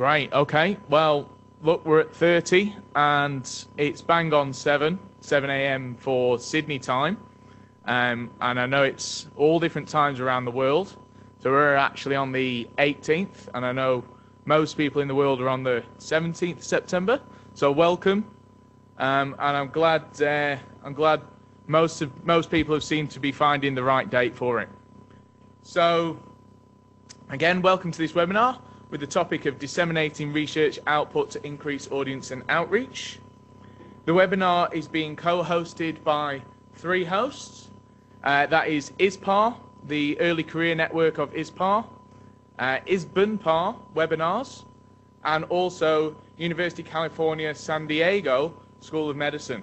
Great. Okay. Well, look, we're at 30 and it's bang on 7, 7 a.m. for Sydney time. Um, and I know it's all different times around the world. So we're actually on the 18th, and I know most people in the world are on the 17th September. So welcome, um, and I'm glad uh, I'm glad most of most people have seemed to be finding the right date for it. So again, welcome to this webinar with the topic of disseminating research output to increase audience and outreach. The webinar is being co-hosted by three hosts. Uh, that is ISPAH, the early career network of ISPAH, uh, ISBNPA webinars, and also University of California, San Diego School of Medicine.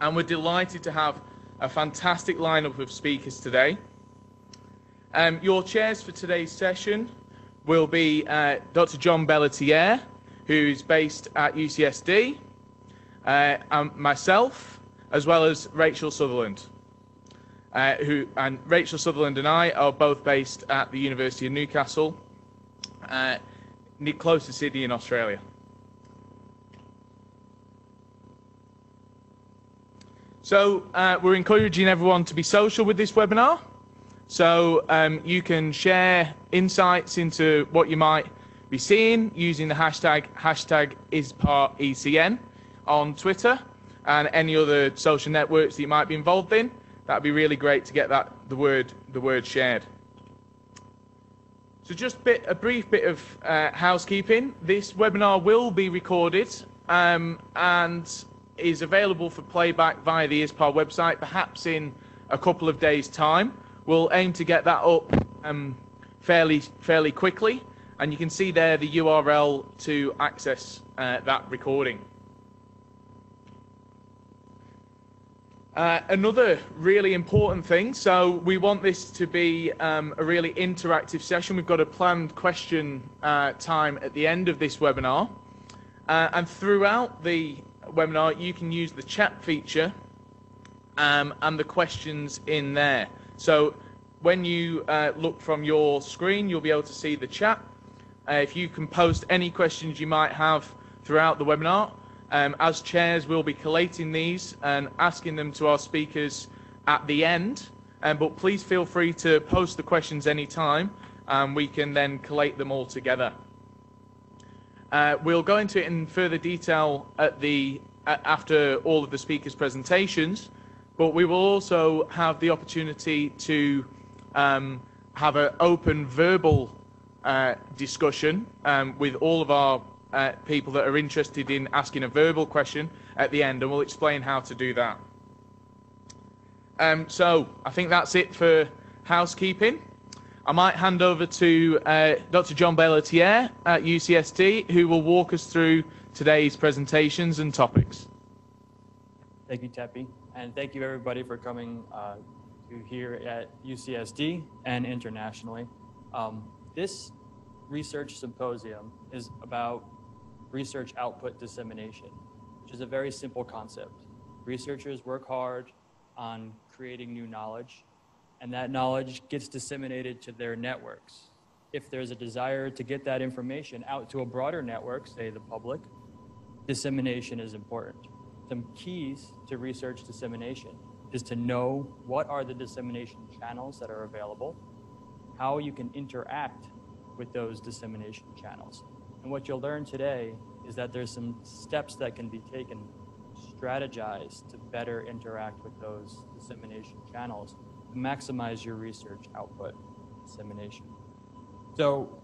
And we're delighted to have a fantastic lineup of speakers today. Um, your chairs for today's session will be uh, Dr. John Bellettiere, who's based at UCSD, uh, and myself, as well as Rachel Sutherland uh, who and Rachel Sutherland and I are both based at the University of Newcastle, uh, close to Sydney in Australia. So uh, we're encouraging everyone to be social with this webinar. So um, you can share insights into what you might be seeing using the hashtag hashtag ISPAHECN on Twitter and any other social networks that you might be involved in that'd be really great to get that the word the word shared. So just bit, a brief bit of uh, housekeeping. This webinar will be recorded um, and is available for playback via the ISPAH website, perhaps in a couple of days' time. We'll aim to get that up um, fairly fairly quickly, and you can see there the URL to access uh, that recording. Uh, another really important thing, so we want this to be um, a really interactive session. We've got a planned question uh, time at the end of this webinar. Uh, and throughout the webinar, you can use the chat feature um, and the questions in there. So when you uh, look from your screen, you'll be able to see the chat. Uh, if you can post any questions you might have throughout the webinar, um, as chairs, we'll be collating these and asking them to our speakers at the end. Um, but please feel free to post the questions anytime, and we can then collate them all together. Uh, we'll go into it in further detail at the uh, after all of the speakers' presentations, but we will also have the opportunity to um, have an open verbal uh, discussion um, with all of our uh, people that are interested in asking a verbal question at the end, and we'll explain how to do that. Um, so I think that's it for housekeeping. I might hand over to uh, Dr. John Bellettiere at UCSD, who will walk us through today's presentations and topics. Thank you, Tepi, and thank you everybody for coming uh, to here at UCSD and internationally. Um, this research symposium is about research output dissemination, which is a very simple concept. Researchers work hard on creating new knowledge, and that knowledge gets disseminated to their networks. If there's a desire to get that information out to a broader network, say the public, dissemination is important. Some keys to research dissemination is to know what are the dissemination channels that are available, how you can interact with those dissemination channels. And what you'll learn today is that there's some steps that can be taken, strategize to better interact with those dissemination channels, to maximize your research output dissemination. So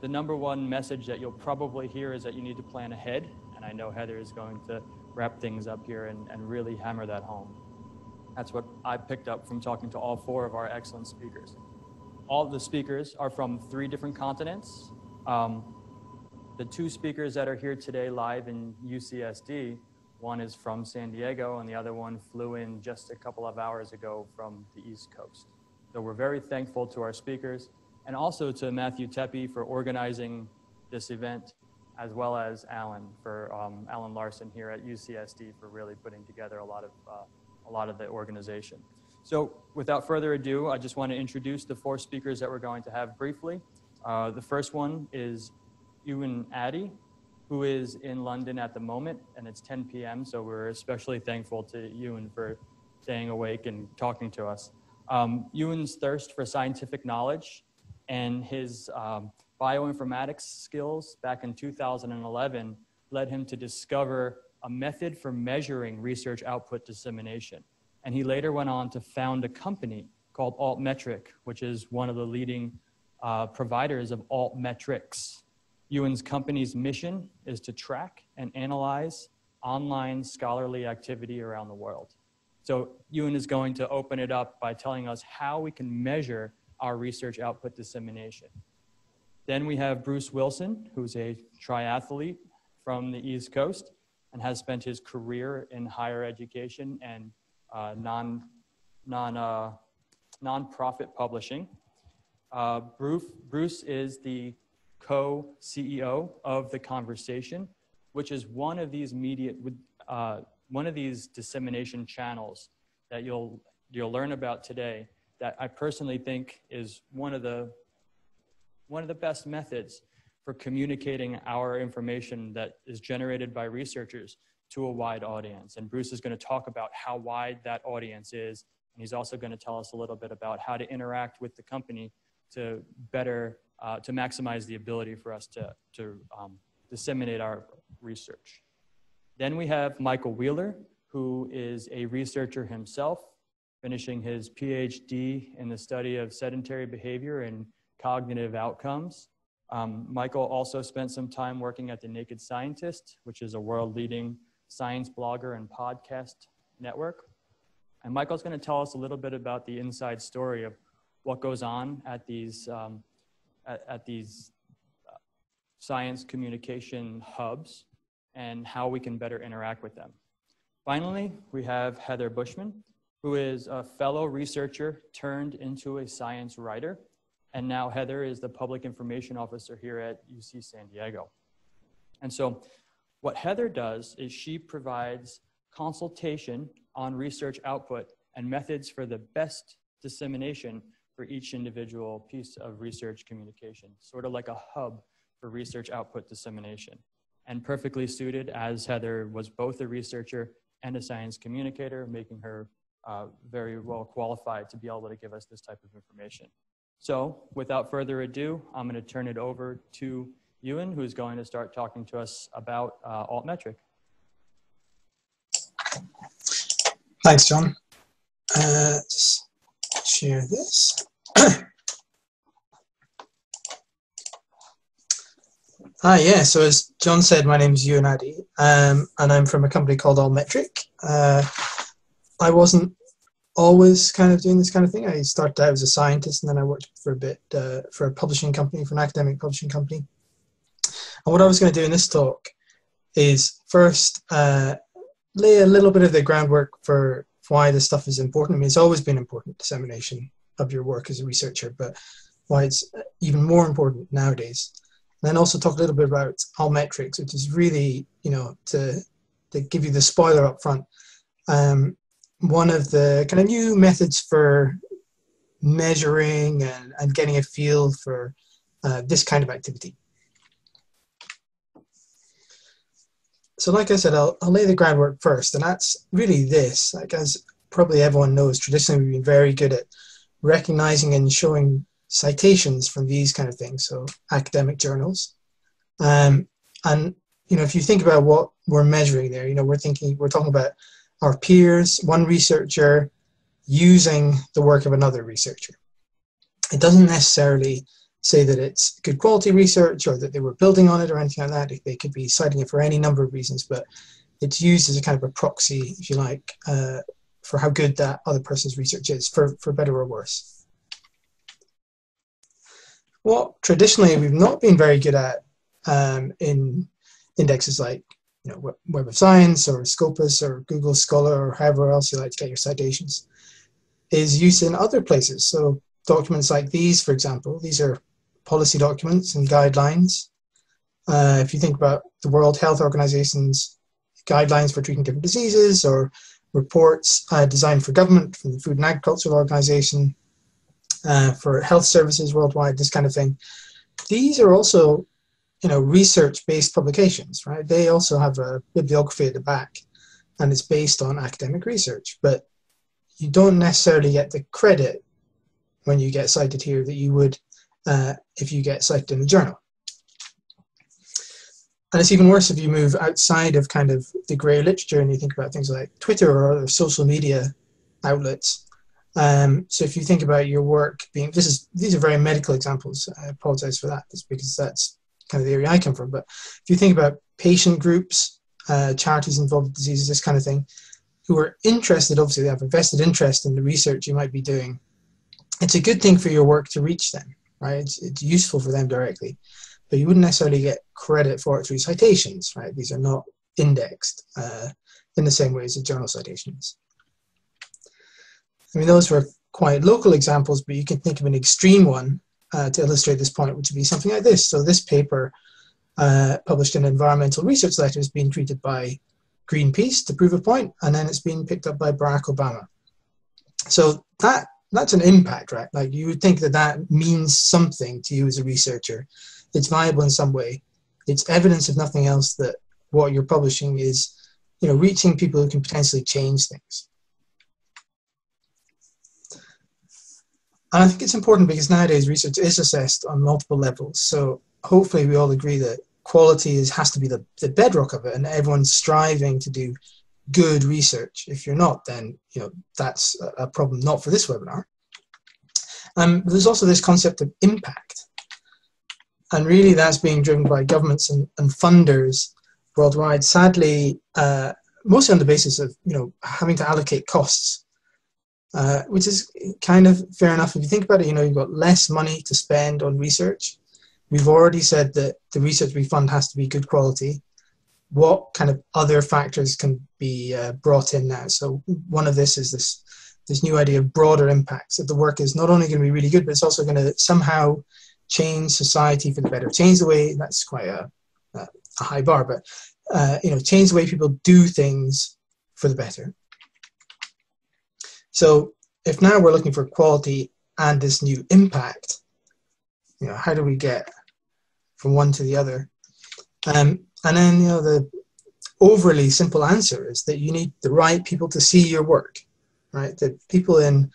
the number one message that you'll probably hear is that you need to plan ahead. And I know Heather is going to wrap things up here and, and really hammer that home. That's what I picked up from talking to all four of our excellent speakers. All the speakers are from three different continents. Um, the two speakers that are here today live in UCSD, one is from San Diego and the other one flew in just a couple of hours ago from the East Coast. So we're very thankful to our speakers and also to Matthew Tepi for organizing this event, as well as Alan for um, Alan Larson here at UCSD for really putting together a lot of uh, a lot of the organization. So without further ado, I just want to introduce the four speakers that we're going to have briefly. Uh, the first one is Euan Adie, who is in London at the moment, and it's 10 p.m., so we're especially thankful to Euan for staying awake and talking to us. Um, Euan's thirst for scientific knowledge and his um, bioinformatics skills back in 2011 led him to discover a method for measuring research output dissemination. And he later went on to found a company called Altmetric, which is one of the leading uh, providers of altmetrics. Euan's company's mission is to track and analyze online scholarly activity around the world. So Euan is going to open it up by telling us how we can measure our research output dissemination. Then we have Bruce Wilson, who's a triathlete from the East Coast and has spent his career in higher education and uh, non, non, uh, nonprofit publishing. Uh, Bruce, Bruce is the co-CEO of The Conversation, which is one of these media, uh, one of these dissemination channels that you'll, you'll learn about today that I personally think is one of the, one of the best methods for communicating our information that is generated by researchers to a wide audience. And Bruce is going to talk about how wide that audience is. And he's also going to tell us a little bit about how to interact with the company to better, uh, to maximize the ability for us to, to um, disseminate our research. Then we have Michael Wheeler, who is a researcher himself, finishing his PhD in the study of sedentary behavior and cognitive outcomes. Um, Michael also spent some time working at the Naked Scientist, which is a world leading science blogger and podcast network. And Michael's going to tell us a little bit about the inside story of what goes on at these, um, at, at, these uh, science communication hubs and how we can better interact with them. Finally, we have Heather Buschman, who is a fellow researcher turned into a science writer. And now Heather is the public information officer here at UC San Diego. And so what Heather does is she provides consultation on research output and methods for the best dissemination for each individual piece of research communication, sort of like a hub for research output dissemination. And perfectly suited as Heather was both a researcher and a science communicator, making her uh, very well qualified to be able to give us this type of information. So without further ado, I'm going to turn it over to Euan, who's going to start talking to us about uh, altmetric. Thanks, John. Uh, just share this. Hi, yeah, so as John said, my name is Euan Adie, um, and I'm from a company called Altmetric. Uh, I wasn't always kind of doing this kind of thing. I started out as a scientist, and then I worked for a bit uh, for a publishing company, for an academic publishing company. And what I was going to do in this talk is first uh, lay a little bit of the groundwork for why this stuff is important. I mean, it's always been important, dissemination of your work as a researcher, but why it's even more important nowadays. And then also talk a little bit about altmetrics, which is really, you know, to, to give you the spoiler up front. Um, one of the kind of new methods for measuring and, and getting a feel for uh, this kind of activity. So like I said, I'll, I'll lay the groundwork first, and that's really this. Like as probably everyone knows, traditionally we've been very good at recognizing and showing citations from these kind of things, so academic journals. Um, and you know, if you think about what we're measuring there, you know, we're thinking we're talking about our peers, one researcher using the work of another researcher. It doesn't necessarily say that it's good quality research or that they were building on it or anything like that. They could be citing it for any number of reasons, but it's used as a kind of a proxy, if you like, uh, for how good that other person's research is, for, for better or worse. What traditionally we've not been very good at um, in indexes like you know, Web of Science or Scopus or Google Scholar or however else you like to get your citations, is used in other places. So documents like these, for example, these are policy documents and guidelines. Uh, if you think about the World Health Organization's guidelines for treating different diseases or reports uh, designed for government from the Food and Agricultural Organization uh, for health services worldwide, this kind of thing. These are also you know research-based publications, right? They also have a bibliography at the back, and it's based on academic research. But you don't necessarily get the credit when you get cited here that you would uh, if you get cited in a journal. And it's even worse if you move outside of kind of the grey literature and you think about things like Twitter or other social media outlets. Um, so if you think about your work being, this is these are very medical examples. I apologize for that, just because that's kind of the area I come from. But if you think about patient groups, uh, charities involved with diseases, this kind of thing, who are interested, obviously they have a vested interest in the research you might be doing. It's a good thing for your work to reach them, right? It's, it's useful for them directly, but you wouldn't necessarily get credit for it through citations, right? These are not indexed uh, in the same way as a journal citations. I mean, those were quite local examples, but you can think of an extreme one uh, to illustrate this point, which would be something like this. So this paper, uh, published in Environmental Research Letter, is being treated by Greenpeace to prove a point, and then it's being picked up by Barack Obama. So that that's an impact, right? Like you would think that that means something to you as a researcher. It's viable in some way. It's evidence, if nothing else, that what you're publishing is, you know, reaching people who can potentially change things. And I think it's important because nowadays research is assessed on multiple levels. So hopefully we all agree that quality is has to be the, the bedrock of it and everyone's striving to do good research. If you're not, then you know that's a problem not for this webinar. Um, there's also this concept of impact. And really that's being driven by governments and, and funders worldwide. Sadly, uh, mostly on the basis of you know having to allocate costs uh, which is kind of fair enough if you think about it. You know, you've got less money to spend on research. We've already said that the research we fund has to be good quality. What kind of other factors can be uh, brought in now? So one of this is this this new idea of broader impacts. That the work is not only going to be really good, but it's also going to somehow change society for the better. Change the way that's quite a, a high bar, but uh, you know, change the way people do things for the better. So if now we're looking for quality and this new impact, you know, how do we get from one to the other? Um, and then, you know, the overly simple answer is that you need the right people to see your work, right? The people in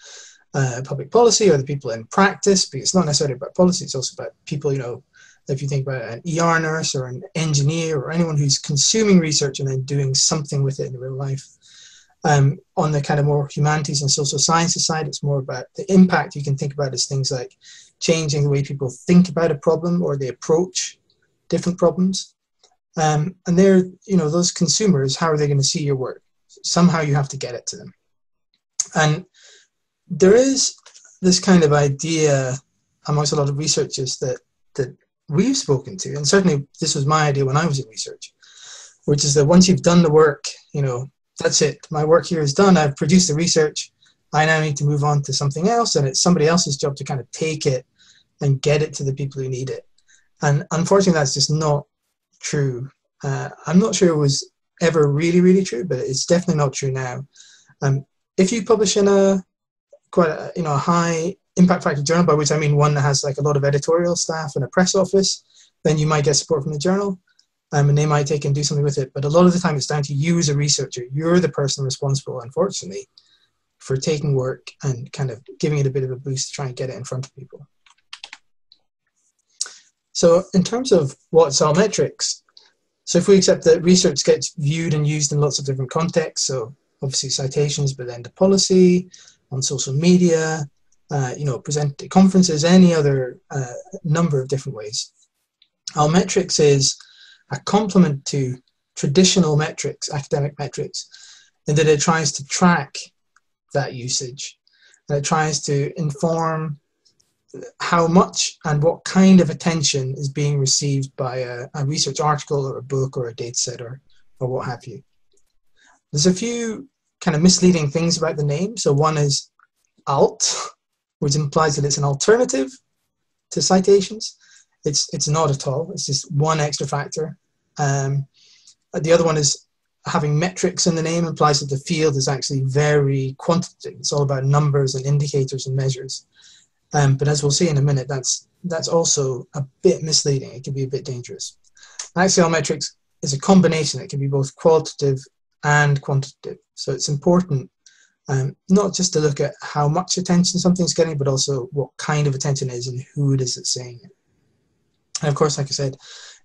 uh, public policy or the people in practice, because it's not necessarily about policy, it's also about people, you know, if you think about an ER nurse or an engineer or anyone who's consuming research and then doing something with it in real life, um, on the kind of more humanities and social sciences side, it's more about the impact you can think about as things like changing the way people think about a problem or they approach different problems. Um, and they're, you know, those consumers, how are they going to see your work? Somehow you have to get it to them. And there is this kind of idea amongst a lot of researchers that, that we've spoken to, and certainly this was my idea when I was in research, which is that once you've done the work, you know, that's it. My work here is done. I've produced the research. I now need to move on to something else, and it's somebody else's job to kind of take it and get it to the people who need it. And unfortunately, that's just not true. Uh, I'm not sure it was ever really, really true, but it's definitely not true now. Um, if you publish in a quite a, you know a high impact factor journal, by which I mean one that has like a lot of editorial staff and a press office, then you might get support from the journal um, and they might take and do something with it. But a lot of the time, it's down to you as a researcher. You're the person responsible, unfortunately, for taking work and kind of giving it a bit of a boost to try and get it in front of people. So, in terms of what's our altmetrics, so if we accept that research gets viewed and used in lots of different contexts, so obviously citations, but then the policy, on social media, uh, you know, present at conferences, any other uh, number of different ways. Our Altmetrics is a complement to traditional metrics, academic metrics, in that it tries to track that usage and it tries to inform how much and what kind of attention is being received by a, a research article or a book or a data set or, or what have you. There's a few kind of misleading things about the name. So one is alt, which implies that it's an alternative to citations. It's, it's not at all. It's just one extra factor. Um, the other one is having metrics in the name implies that the field is actually very quantitative. It's all about numbers and indicators and measures. Um, but as we'll see in a minute, that's that's also a bit misleading. It can be a bit dangerous. Axial metrics is a combination. It can be both qualitative and quantitative. So it's important um, not just to look at how much attention something's getting, but also what kind of attention is and who it is that's saying it. And of course, like I said,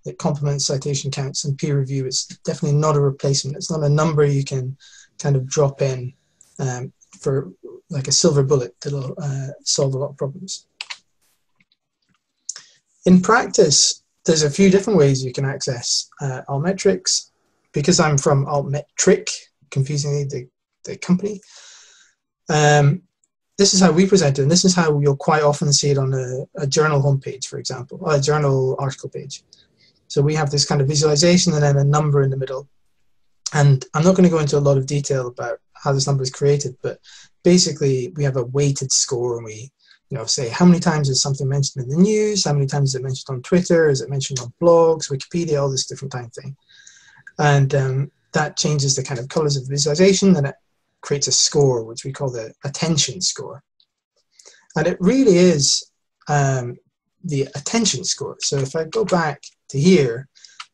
it complements citation counts and peer review. It's definitely not a replacement. It's not a number you can kind of drop in um, for like a silver bullet that'll uh, solve a lot of problems. In practice, there's a few different ways you can access uh, altmetrics. Because I'm from Altmetric, confusingly the, the company, um, this is how we present it, and this is how you'll quite often see it on a, a journal homepage, for example, or a journal article page. So we have this kind of visualization and then a number in the middle. And I'm not going to go into a lot of detail about how this number is created, but basically we have a weighted score and we you know, say how many times is something mentioned in the news, how many times is it mentioned on Twitter, is it mentioned on blogs, Wikipedia, all this different kind of thing. And um, that changes the kind of colors of the visualization and it creates a score, which we call the attention score. And it really is um, the attention score. So if I go back to here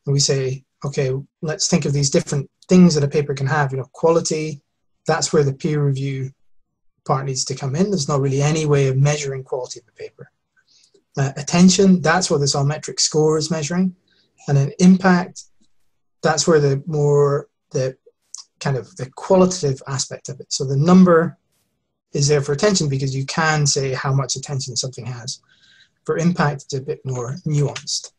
and we say, okay, let's think of these different things that a paper can have, you know, quality, that's where the peer review part needs to come in. There's not really any way of measuring quality of the paper. Uh, attention, that's what this altmetric score is measuring. And then impact, that's where the more the kind of the qualitative aspect of it. So the number is there for attention because you can say how much attention something has. For impact, it's a bit more nuanced.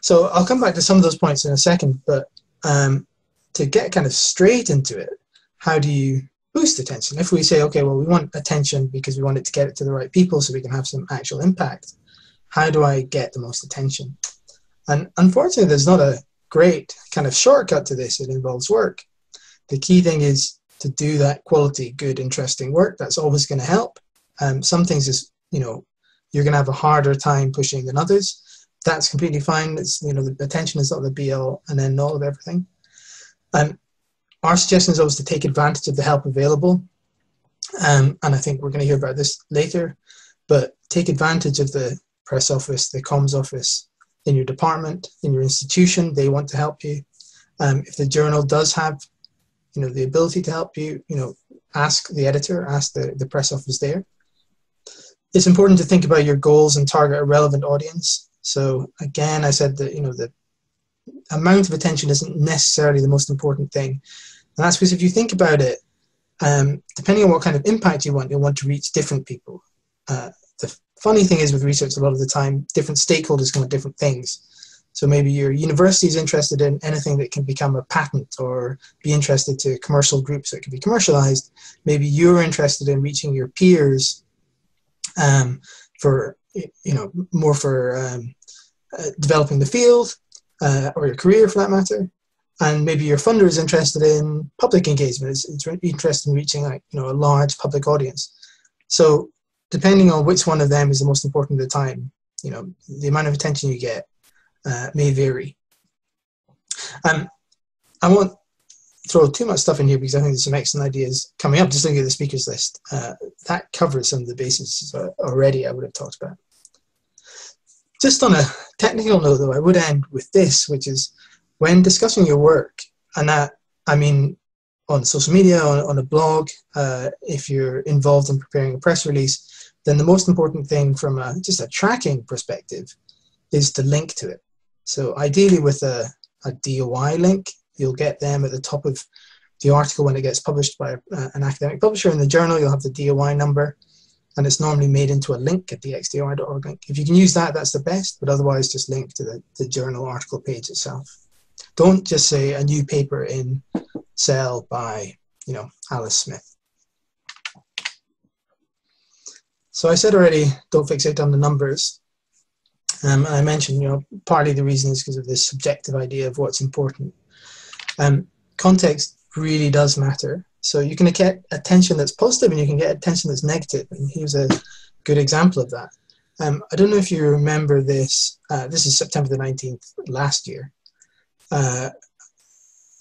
So I'll come back to some of those points in a second, but um, to get kind of straight into it, how do you boost attention? If we say, okay, well, we want attention because we want it to get it to the right people so we can have some actual impact, how do I get the most attention? And unfortunately, there's not a great kind of shortcut to this. It involves work. The key thing is to do that quality, good, interesting work. That's always going to help. Um, some things is, you know, you're going to have a harder time pushing than others. That's completely fine. It's, you know, the attention is not the be all and end all of everything. Um, our suggestion is always to take advantage of the help available. Um, and I think we're going to hear about this later, but take advantage of the press office, the comms office in your department, in your institution. They want to help you. Um, if the journal does have, you know, the ability to help you, you know, ask the editor, ask the, the press office there. It's important to think about your goals and target a relevant audience. So again, I said that, you know, the amount of attention isn't necessarily the most important thing. And that's because if you think about it, um, depending on what kind of impact you want, you'll want to reach different people. Uh, the funny thing is with research, a lot of the time, different stakeholders come want different things. So maybe your university is interested in anything that can become a patent or be interested to commercial groups that can be commercialized. Maybe you're interested in reaching your peers um, for, you know, more for um, uh, developing the field uh, or your career for that matter. And maybe your funder is interested in public engagement, it's, it's interested in reaching like, you know, a large public audience. So depending on which one of them is the most important at the time, you know, the amount of attention you get uh, may vary. Um, I won't throw too much stuff in here because I think there's some excellent ideas coming up. Just looking at the speakers list, uh, that covers some of the bases already I would have talked about. Just on a technical note, though, I would end with this, which is when discussing your work, and that I mean on social media, on, on a blog, uh, if you're involved in preparing a press release, then the most important thing from a, just a tracking perspective is to link to it. So ideally with a, a DOI link, you'll get them at the top of the article when it gets published by an academic publisher in the journal, you'll have the DOI number and it's normally made into a link at the xdoi.org link. If you can use that, that's the best, but otherwise just link to the, the journal article page itself. Don't just say a new paper in Cell by, you know, Alice Smith. So I said already, don't fixate on the numbers. Um, I mentioned, you know, partly the reason is because of this subjective idea of what's important. Um, context really does matter. So you can get attention that's positive and you can get attention that's negative. And here's a good example of that. Um, I don't know if you remember this. Uh, this is September the 19th last year, uh,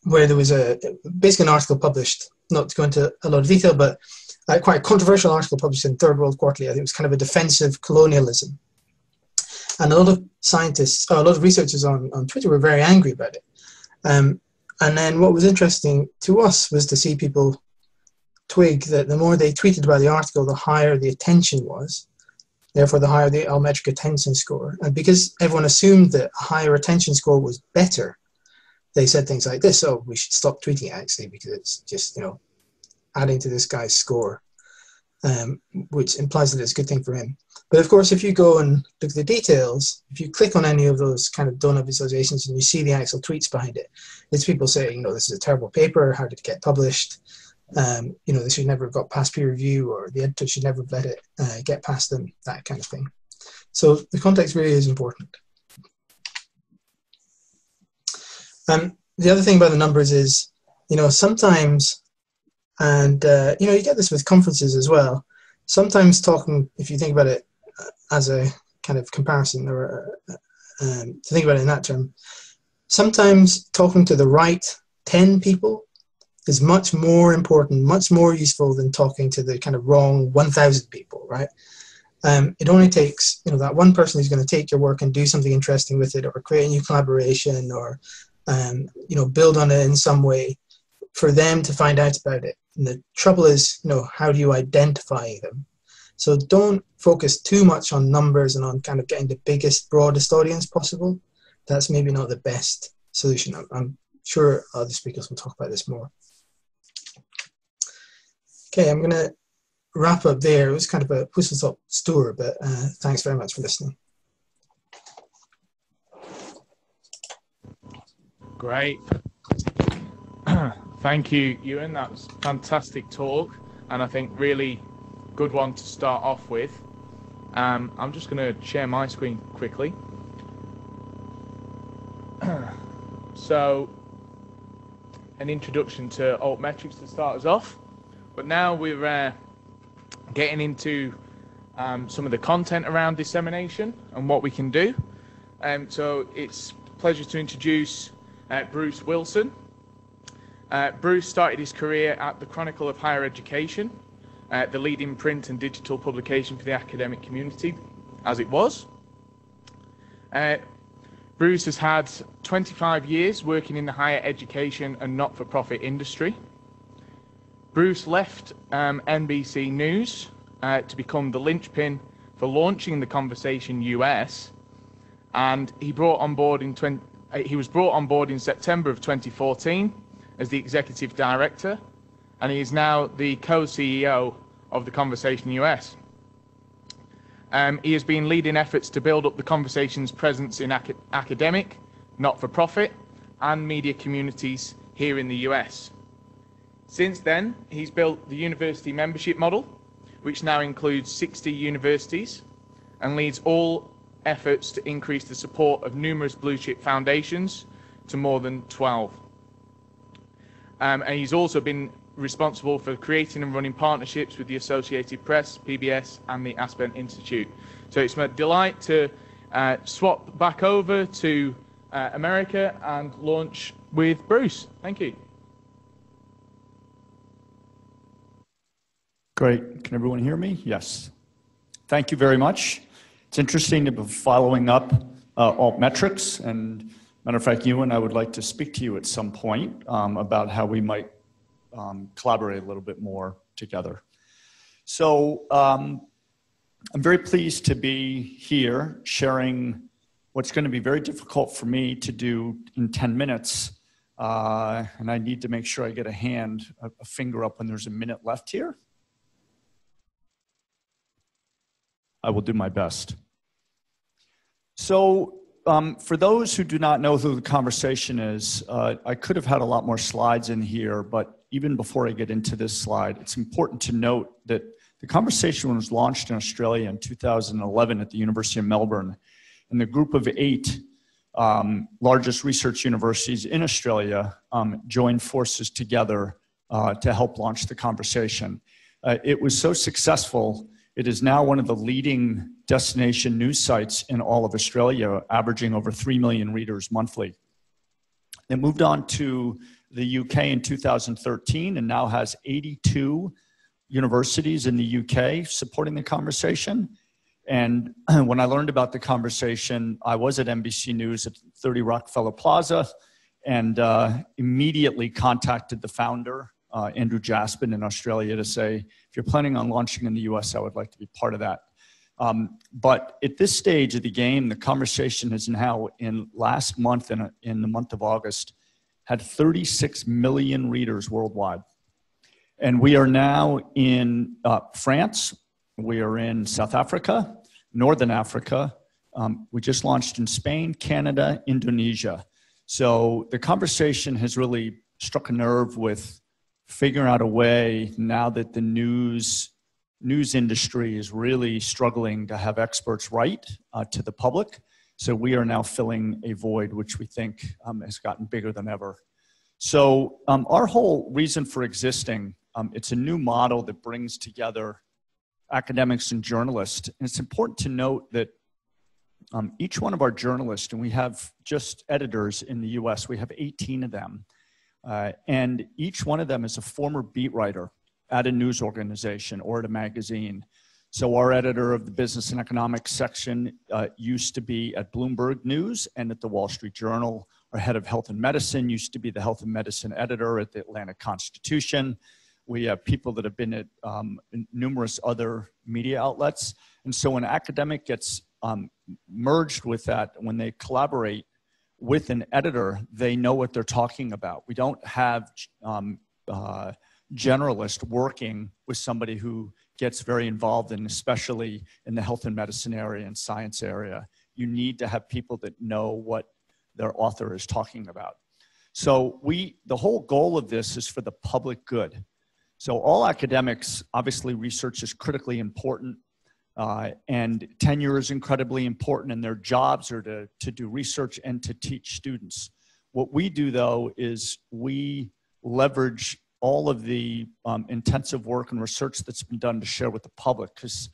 where there was a basically an article published. Not to go into a lot of detail, but uh, quite a controversial article published in Third World Quarterly. I think it was kind of a defensive colonialism. And a lot of scientists, a lot of researchers on, on Twitter were very angry about it. Um, and then what was interesting to us was to see people twig that the more they tweeted about the article, the higher the attention was. Therefore, the higher the Altmetric attention score. And because everyone assumed that a higher attention score was better, they said things like this oh we should stop tweeting actually because it's just you know adding to this guy's score um, which implies that it's a good thing for him. But of course if you go and look at the details if you click on any of those kind of donut visualizations and you see the actual tweets behind it it's people saying you know this is a terrible paper. How did it get published? Um, you know this should never have got past peer review or the editor should never have let it uh, get past them that kind of thing. So the context really is important. Um, the other thing about the numbers is, you know, sometimes, and uh, you know, you get this with conferences as well. Sometimes talking, if you think about it uh, as a kind of comparison, or uh, um, to think about it in that term, sometimes talking to the right ten people is much more important, much more useful than talking to the kind of wrong 1,000 people, right? Um, it only takes you know that one person who's going to take your work and do something interesting with it, or create a new collaboration, or um, you know, build on it in some way for them to find out about it. And the trouble is, you know, how do you identify them? So don't focus too much on numbers and on kind of getting the biggest, broadest audience possible. That's maybe not the best solution. I'm, I'm sure other speakers will talk about this more. Okay, I'm going to wrap up there. It was kind of a whistle stop tour, but uh, thanks very much for listening. Great. Thank you, Euan. That was fantastic talk, and I think really good one to start off with. Um, I'm just going to share my screen quickly. so, an introduction to altmetrics to start us off, but now we're uh, getting into um, some of the content around dissemination and what we can do. Um, so, it's a pleasure to introduce uh, Bruce Wilson. Uh, Bruce started his career at the Chronicle of Higher Education, uh, the leading print and digital publication for the academic community, as it was. Uh, Bruce has had 25 years working in the higher education and not for profit industry. Bruce left um, NBC News uh, to become the linchpin for launching the Conversation US, and he brought on board in 20, uh, he was brought on board in September of 2014 as the executive director, and he is now the co-CEO of the Conversation US. Um, he has been leading efforts to build up the Conversation's presence in ac academic, not-for-profit, and media communities here in the US. Since then, he's built the university membership model, which now includes 60 universities and leads all efforts to increase the support of numerous blue chip foundations to more than 12. Um, and he's also been responsible for creating and running partnerships with the Associated Press, PBS, and the Aspen Institute. So it's my delight to uh, swap back over to uh, America and launch with Bruce. Thank you. Great. Can everyone hear me? Yes. Thank you very much. It's interesting to be following up uh, altmetrics, and matter of fact, you and I would like to speak to you at some point um, about how we might um, collaborate a little bit more together. So um, I'm very pleased to be here sharing what's going to be very difficult for me to do in 10 minutes. Uh, and I need to make sure I get a hand, a, a finger up when there's a minute left here. I will do my best. So, um, for those who do not know who the conversation is, uh, I could have had a lot more slides in here, but even before I get into this slide, it's important to note that the conversation was launched in Australia in 2011 at the University of Melbourne, and the group of eight um, largest research universities in Australia um, joined forces together uh, to help launch the conversation. Uh, it was so successful it is now one of the leading destination news sites in all of Australia, averaging over 3 million readers monthly. It moved on to the UK in 2013 and now has 82 universities in the UK supporting the conversation. And when I learned about the conversation, I was at NBC News at 30 Rockefeller Plaza and uh, immediately contacted the founder, uh, Andrew Jaspan in Australia, to say, if you're planning on launching in the US, I would like to be part of that. Um, but at this stage of the game, the conversation has now, in last month, in, in the month of August, had 36 million readers worldwide. And we are now in uh, France, we are in South Africa, Northern Africa. Um, we just launched in Spain, Canada, Indonesia. So the conversation has really struck a nerve with figuring out a way now that the news news industry is really struggling to have experts write uh, to the public. So we are now filling a void which we think um, has gotten bigger than ever. So um, our whole reason for existing, um, it's a new model that brings together academics and journalists. And it's important to note that um, each one of our journalists, and we have just editors in the US, we have 18 of them, uh, and each one of them is a former beat writer at a news organization or at a magazine. So, our editor of the business and economics section uh, used to be at Bloomberg News and at the Wall Street Journal. Our head of health and medicine used to be the health and medicine editor at the Atlanta Constitution. We have people that have been at um, numerous other media outlets. And so when academic gets um, merged with that, when they collaborate with an editor, they know what they're talking about. We don't have um, uh, generalist working with somebody who gets very involved in, especially in the health and medicine area and science area. You need to have people that know what their author is talking about. So we, the whole goal of this is for the public good. So all academics, obviously research is critically important uh, and tenure is incredibly important and their jobs are to, to do research and to teach students. What we do though is we leverage all of the um, intensive work and research that's been done to share with the public because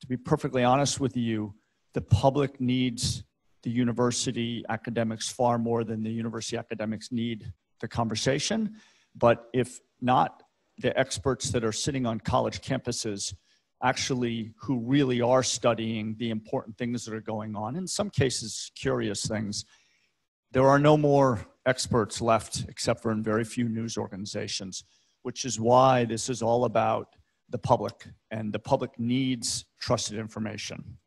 to be perfectly honest with you, the public needs the university academics far more than the university academics need the conversation. But if not the experts that are sitting on college campuses actually who really are studying the important things that are going on, in some cases, curious things. There are no more experts left except for in very few news organizations, which is why this is all about the public, and the public needs trusted information.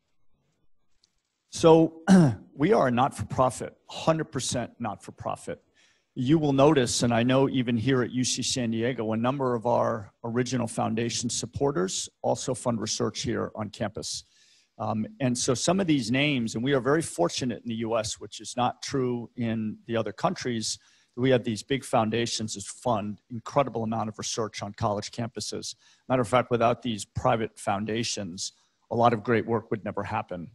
So we are not for profit, 100% not for profit you will notice, and I know even here at UC San Diego, a number of our original foundation supporters also fund research here on campus. Um, and so some of these names, and we are very fortunate in the US, which is not true in the other countries, we have these big foundations that fund incredible amount of research on college campuses. Matter of fact, without these private foundations, a lot of great work would never happen.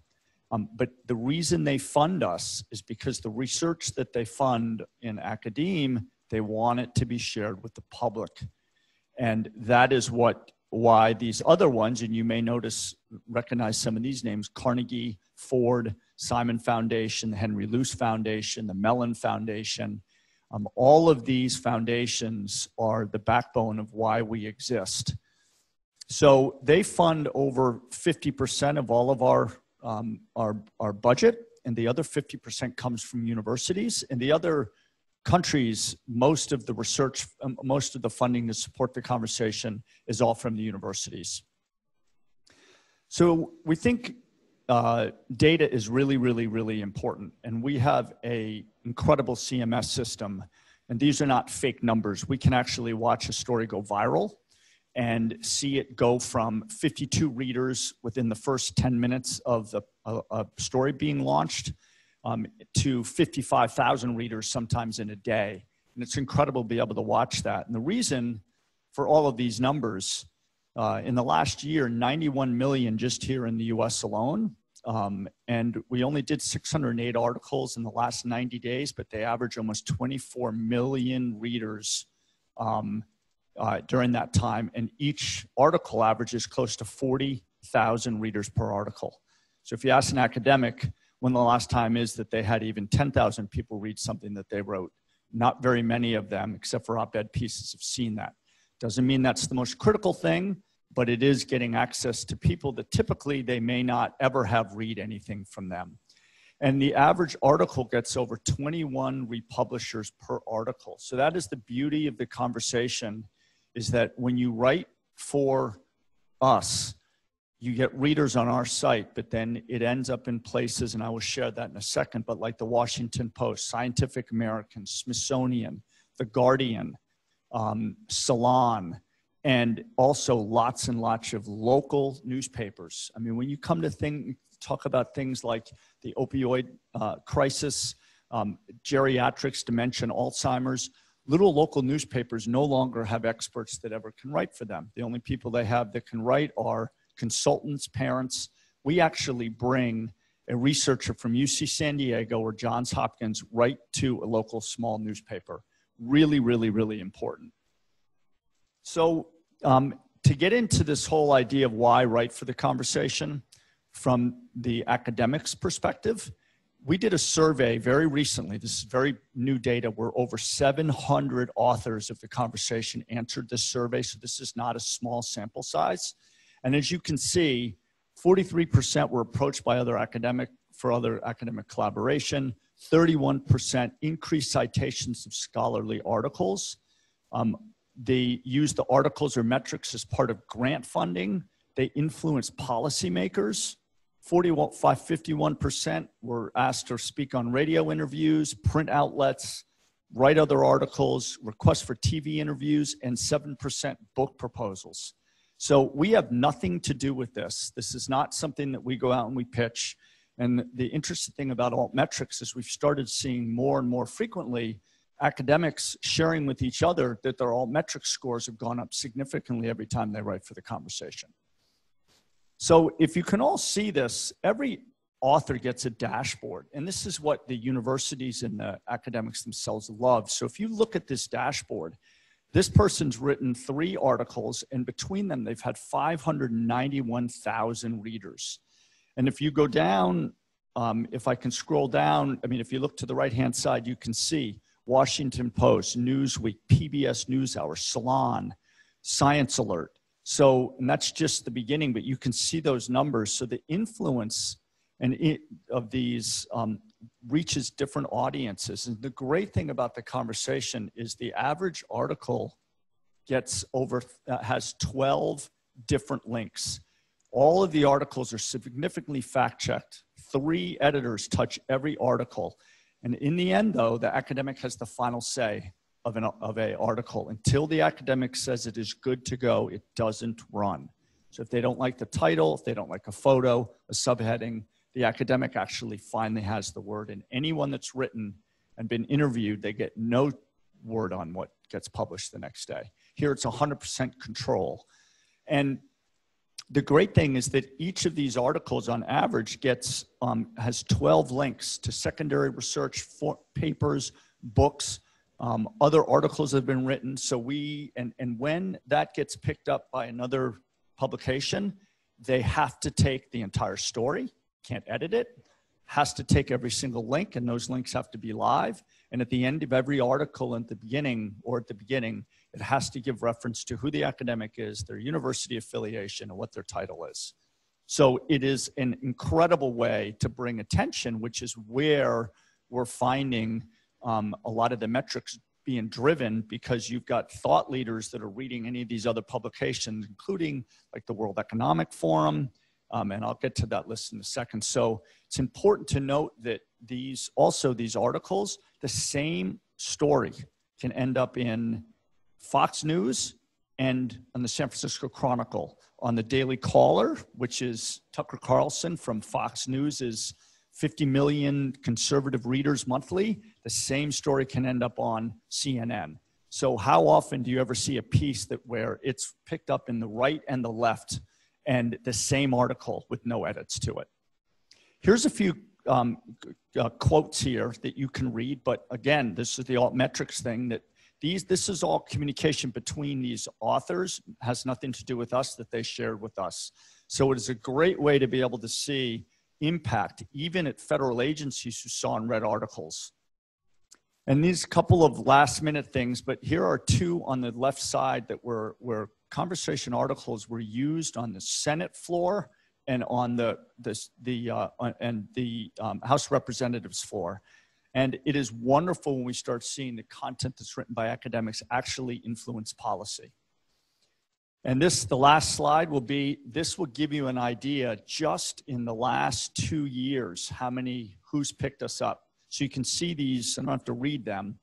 Um, but the reason they fund us is because the research that they fund in academia, they want it to be shared with the public. And that is what why these other ones, and you may notice, recognize some of these names, Carnegie, Ford, Simon Foundation, the Henry Luce Foundation, the Mellon Foundation, um, all of these foundations are the backbone of why we exist. So they fund over 50% of all of our um, our, our budget, and the other 50% comes from universities. And the other countries, most of the research, um, most of the funding to support the conversation is all from the universities. So we think uh, data is really, really, really important. And we have a incredible CMS system. And these are not fake numbers. We can actually watch a story go viral and see it go from 52 readers within the first 10 minutes of the a, a story being launched um, to 55,000 readers sometimes in a day. And it's incredible to be able to watch that. And the reason for all of these numbers, uh, in the last year, 91 million just here in the US alone. Um, and we only did 608 articles in the last 90 days, but they average almost 24 million readers um, uh, during that time, and each article averages close to 40,000 readers per article. So if you ask an academic when the last time is that they had even 10,000 people read something that they wrote, not very many of them, except for op ed pieces, have seen that. Doesn't mean that's the most critical thing, but it is getting access to people that typically they may not ever have read anything from them. And the average article gets over 21 republishers per article. So that is the beauty of the conversation is that when you write for us, you get readers on our site, but then it ends up in places, and I will share that in a second, but like the Washington Post, Scientific American, Smithsonian, The Guardian, um, Salon, and also lots and lots of local newspapers. I mean, when you come to think, talk about things like the opioid uh, crisis, um, geriatrics, dementia, Alzheimer's, little local newspapers no longer have experts that ever can write for them. The only people they have that can write are consultants, parents. We actually bring a researcher from UC San Diego or Johns Hopkins right to a local small newspaper. Really, really, really important. So um, to get into this whole idea of why write for the conversation from the academics perspective, we did a survey very recently. This is very new data where over 700 authors of the conversation answered this survey. So this is not a small sample size. And as you can see, 43% were approached by other academic for other academic collaboration. 31% increased citations of scholarly articles. Um, they use the articles or metrics as part of grant funding. They influence policymakers. 41, 51% were asked to speak on radio interviews, print outlets, write other articles, requests for TV interviews, and 7% book proposals. So we have nothing to do with this. This is not something that we go out and we pitch. And the interesting thing about altmetrics is we've started seeing more and more frequently academics sharing with each other that their altmetrics scores have gone up significantly every time they write for the conversation. So if you can all see this, every author gets a dashboard. And this is what the universities and the academics themselves love. So if you look at this dashboard, this person's written three articles, and between them, they've had 591,000 readers. And if you go down, um, if I can scroll down, I mean, if you look to the right hand side, you can see Washington Post, Newsweek, PBS NewsHour, Salon, Science Alert. So, and that's just the beginning, but you can see those numbers. So the influence and it, of these um, reaches different audiences. And the great thing about the conversation is the average article gets over uh, has 12 different links. All of the articles are significantly fact checked. Three editors touch every article. And in the end, though, the academic has the final say of an of a article. Until the academic says it is good to go, it doesn't run. So if they don't like the title, if they don't like a photo, a subheading, the academic actually finally has the word. And anyone that's written and been interviewed, they get no word on what gets published the next day. Here it's 100% control. And the great thing is that each of these articles on average gets um, has 12 links to secondary research for papers books um, other articles have been written so we and, and when that gets picked up by another publication they have to take the entire story can't edit it has to take every single link and those links have to be live and at the end of every article at the beginning or at the beginning it has to give reference to who the academic is, their university affiliation, and what their title is. So it is an incredible way to bring attention, which is where we're finding um, a lot of the metrics being driven because you've got thought leaders that are reading any of these other publications, including like the World Economic Forum, um, and I'll get to that list in a second. So it's important to note that these also these articles, the same story can end up in Fox News and on the San Francisco Chronicle. On the Daily Caller, which is Tucker Carlson from Fox News, is 50 million conservative readers monthly. The same story can end up on CNN. So how often do you ever see a piece that where it's picked up in the right and the left and the same article with no edits to it? Here's a few um, uh, quotes here that you can read, but again, this is the altmetrics thing that these, this is all communication between these authors, has nothing to do with us that they shared with us. So it is a great way to be able to see impact, even at federal agencies who saw and read articles. And these couple of last minute things, but here are two on the left side that were, were conversation articles were used on the Senate floor and on the, the, the, uh, and the um, House Representatives floor. And it is wonderful when we start seeing the content that's written by academics actually influence policy. And this, the last slide will be, this will give you an idea just in the last two years, how many, who's picked us up. So you can see these, I don't have to read them,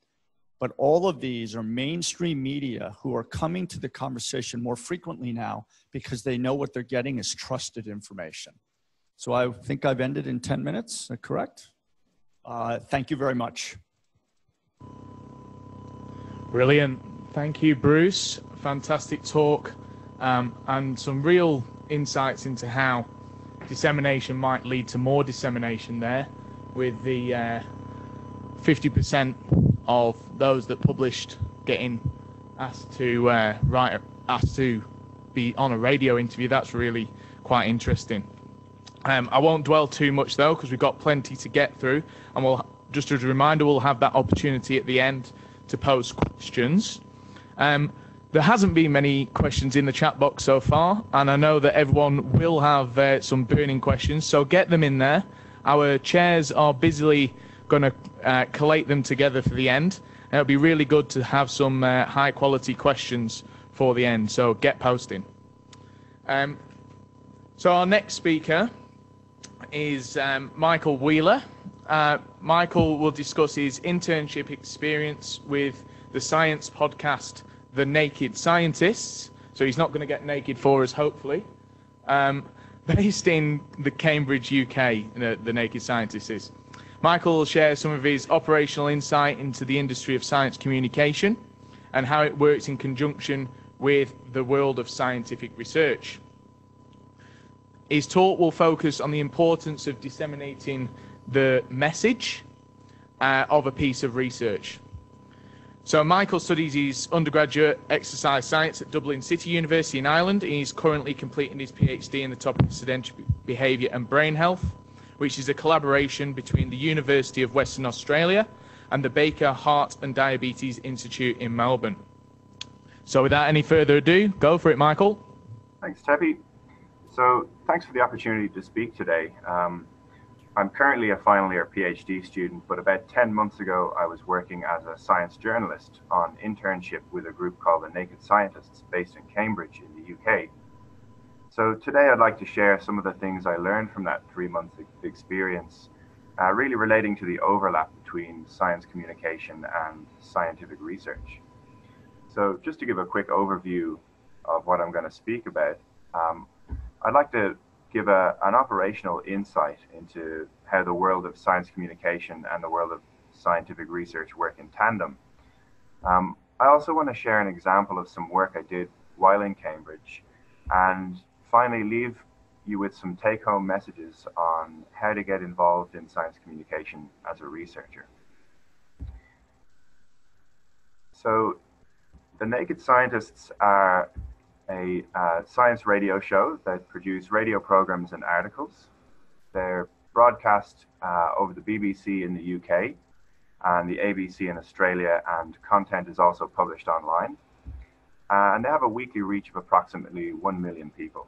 but all of these are mainstream media who are coming to the conversation more frequently now because they know what they're getting is trusted information. So I think I've ended in 10 minutes, correct? Uh, thank you very much. Brilliant. Thank you, Bruce. Fantastic talk um, and some real insights into how dissemination might lead to more dissemination there with the uh, 50% of those that published getting asked to uh, write asked to be on a radio interview. That's really quite interesting. Um, I won't dwell too much though because we've got plenty to get through and we'll just as a reminder we'll have that opportunity at the end to pose questions. Um, there hasn't been many questions in the chat box so far, and I know that everyone will have uh, some burning questions, so get them in there. Our chairs are busily going to uh, collate them together for the end. And it'll be really good to have some uh, high quality questions for the end, so get posting. Um, so, our next speaker is um, Michael Wheeler. Uh, Michael will discuss his internship experience with the science podcast the naked scientists. So he's not going to get naked for us, hopefully. Um, based in the Cambridge, UK, the, the Naked Scientists is. Michael will share some of his operational insight into the industry of science communication and how it works in conjunction with the world of scientific research. His talk will focus on the importance of disseminating the message uh, of a piece of research. So Michael studies his undergraduate exercise science at Dublin City University in Ireland. He's currently completing his PhD in the topic of sedentary behaviour and brain health, which is a collaboration between the University of Western Australia and the Baker Heart and Diabetes Institute in Melbourne. So without any further ado, go for it, Michael. Thanks, Tepi. So thanks for the opportunity to speak today. Um, I'm currently a final year PhD student, but about 10 months ago, I was working as a science journalist on internship with a group called the Naked Scientists based in Cambridge in the UK. So today I'd like to share some of the things I learned from that three month experience, uh, really relating to the overlap between science communication and scientific research. So just to give a quick overview of what I'm going to speak about, um, I'd like to give a, an operational insight into how the world of science communication and the world of scientific research work in tandem. Um, I also want to share an example of some work I did while in Cambridge and finally leave you with some take home messages on how to get involved in science communication as a researcher. So, the Naked Scientists are a uh, science radio show that produce radio programs and articles. They're broadcast uh, over the BBC in the UK and the ABC in Australia, and content is also published online. Uh, and they have a weekly reach of approximately 1 million people.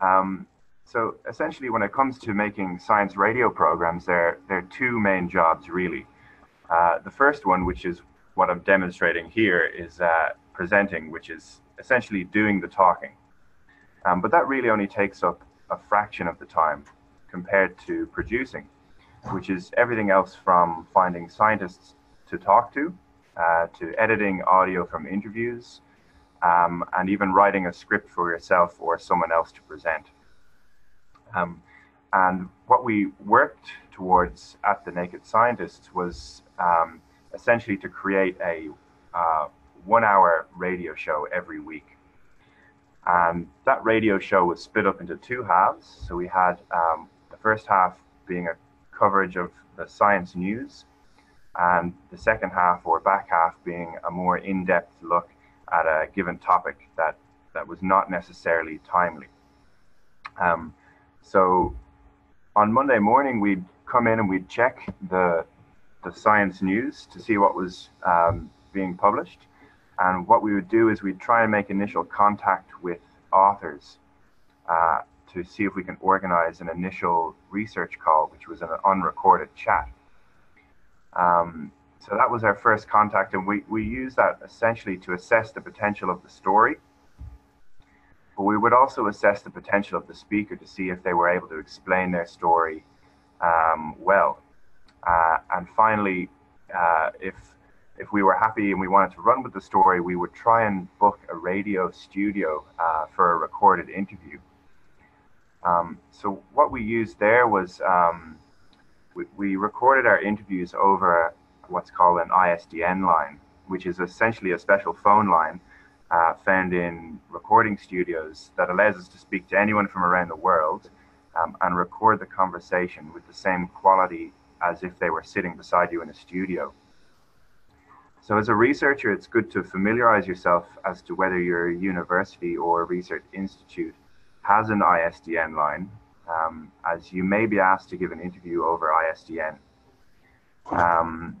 Um, so essentially, when it comes to making science radio programs, there, there are two main jobs really. Uh, the first one, which is what I'm demonstrating here, is uh, presenting, which is essentially doing the talking. Um, but that really only takes up a fraction of the time compared to producing, which is everything else from finding scientists to talk to, uh, to editing audio from interviews, um, and even writing a script for yourself or someone else to present. Um, and what we worked towards at the Naked Scientists was um, essentially to create a uh, one hour radio show every week. And that radio show was split up into two halves. So we had um, the first half being a coverage of the science news, and the second half or back half being a more in depth look at a given topic that, that was not necessarily timely. Um, so on Monday morning, we'd come in and we'd check the, the science news to see what was um, being published. And what we would do is we'd try and make initial contact with authors uh, to see if we can organize an initial research call, which was an unrecorded chat. Um, so that was our first contact, and we, we used that essentially to assess the potential of the story. But we would also assess the potential of the speaker to see if they were able to explain their story um, well. Uh, and finally, uh, if if we were happy and we wanted to run with the story, we would try and book a radio studio uh, for a recorded interview. Um, so what we used there was um, we, we, recorded our interviews over what's called an ISDN line, which is essentially a special phone line uh, found in recording studios that allows us to speak to anyone from around the world um, and record the conversation with the same quality as if they were sitting beside you in a studio. So, as a researcher, it's good to familiarize yourself as to whether your university or research institute has an ISDN line, um, as you may be asked to give an interview over ISDN. Um,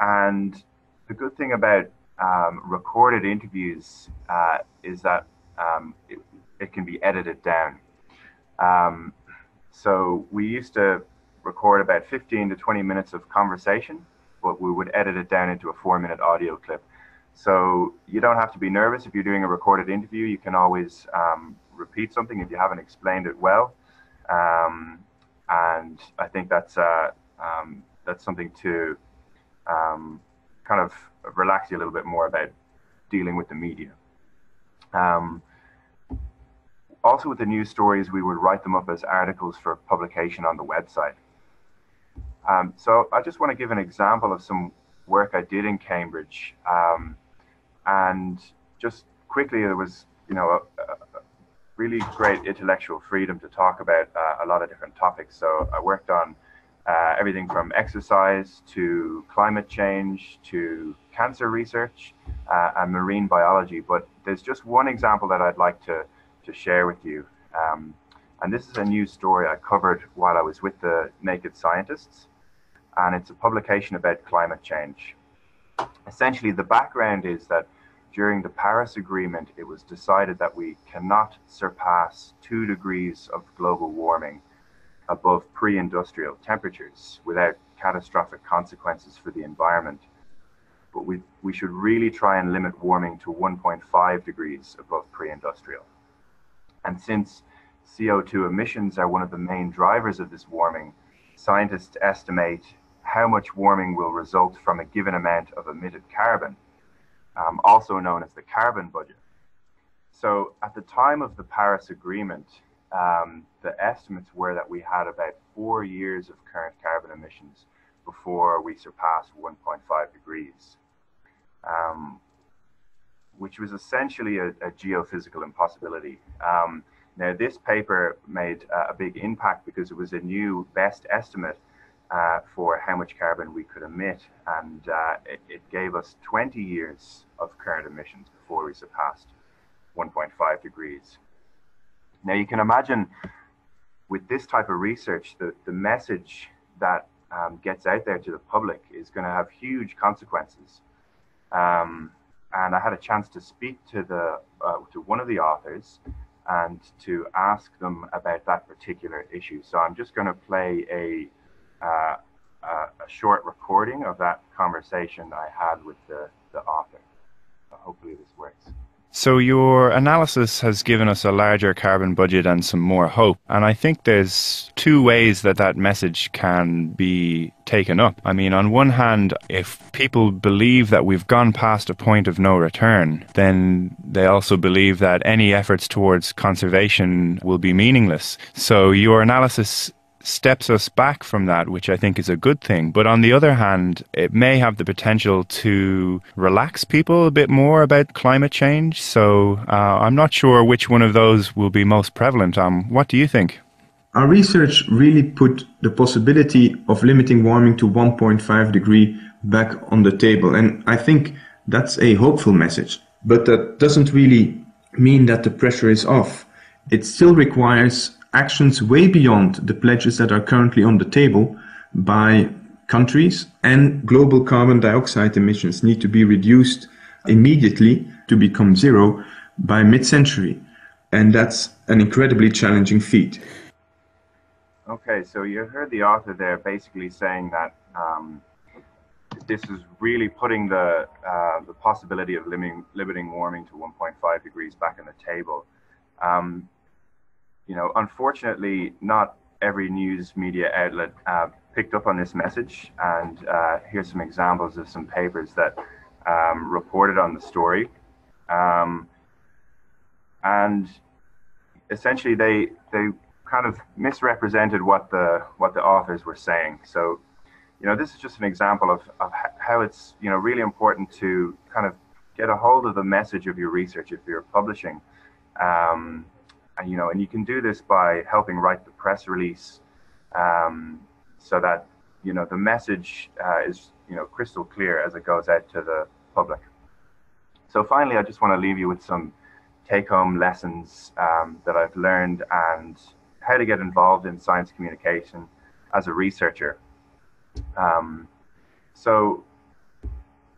and the good thing about um, recorded interviews uh, is that um, it, it, can be edited down. Um, so we used to record about 15 to 20 minutes of conversation, but we would edit it down into a four minute audio clip. So you don't have to be nervous if you're doing a recorded interview. You can always um, repeat something if you haven't explained it well. Um, and I think that's uh, um, that's something to um, kind of relax you a little bit more about dealing with the media. Um, also, with the news stories, we would write them up as articles for publication on the website. Um, so I just want to give an example of some work I did in Cambridge. Um, and just quickly, there was, you know, a, a really great intellectual freedom to talk about uh, a lot of different topics. So I worked on uh, everything from exercise to climate change to cancer research uh, and marine biology. But there's just one example that I'd like to, to share with you. Um, and this is a news story I covered while I was with the Naked Scientists. And it's a publication about climate change. Essentially, the background is that during the Paris Agreement, it was decided that we cannot surpass two degrees of global warming above pre industrial temperatures without catastrophic consequences for the environment. But we, we should really try and limit warming to 1.5 degrees above pre industrial. And since CO2 emissions are one of the main drivers of this warming, scientists estimate how much warming will result from a given amount of emitted carbon, um, also known as the carbon budget. So at the time of the Paris Agreement, um, the estimates were that we had about four years of current carbon emissions before we surpassed 1.5 degrees, um, which was essentially a, a geophysical impossibility. Um, now, this paper made uh, a big impact because it was a new best estimate uh, for how much carbon we could emit, and uh, it, it, gave us 20 years of current emissions before we surpassed 1.5 degrees. Now you can imagine with this type of research, the, the message that um, gets out there to the public is going to have huge consequences. Um, and I had a chance to speak to the uh, to one of the authors and to ask them about that particular issue. So I'm just going to play a, uh, a short recording of that conversation I had with the, the author. So hopefully this works. So your analysis has given us a larger carbon budget and some more hope. And I think there's two ways that that message can be taken up. I mean, on one hand, if people believe that we've gone past a point of no return, then they also believe that any efforts towards conservation will be meaningless. So your analysis steps us back from that, which I think is a good thing. But on the other hand, it may have the potential to relax people a bit more about climate change. So uh, I'm not sure which one of those will be most prevalent. Um, what do you think? Our research really put the possibility of limiting warming to 1.5 degree back on the table. And I think that's a hopeful message. But that doesn't really mean that the pressure is off. It still requires actions way beyond the pledges that are currently on the table by countries and global carbon dioxide emissions need to be reduced immediately to become zero by mid century. And that's an incredibly challenging feat. Okay, so you heard the author there basically saying that um, this is really putting the uh, the possibility of limiting, limiting warming to 1.5 degrees back on the table. Um, you know, unfortunately, not every news media outlet uh, picked up on this message, and uh, here's some examples of some papers that um, reported on the story. Um, and essentially, they they kind of misrepresented what the what the authors were saying. So, you know, this is just an example of, of how it's you know really important to kind of get a hold of the message of your research if you're publishing. Um, you know, and you can do this by helping write the press release, um, so that you know the message uh, is you know crystal clear as it goes out to the public. So finally, I just want to leave you with some take-home lessons um, that I've learned and how to get involved in science communication as a researcher. Um, so,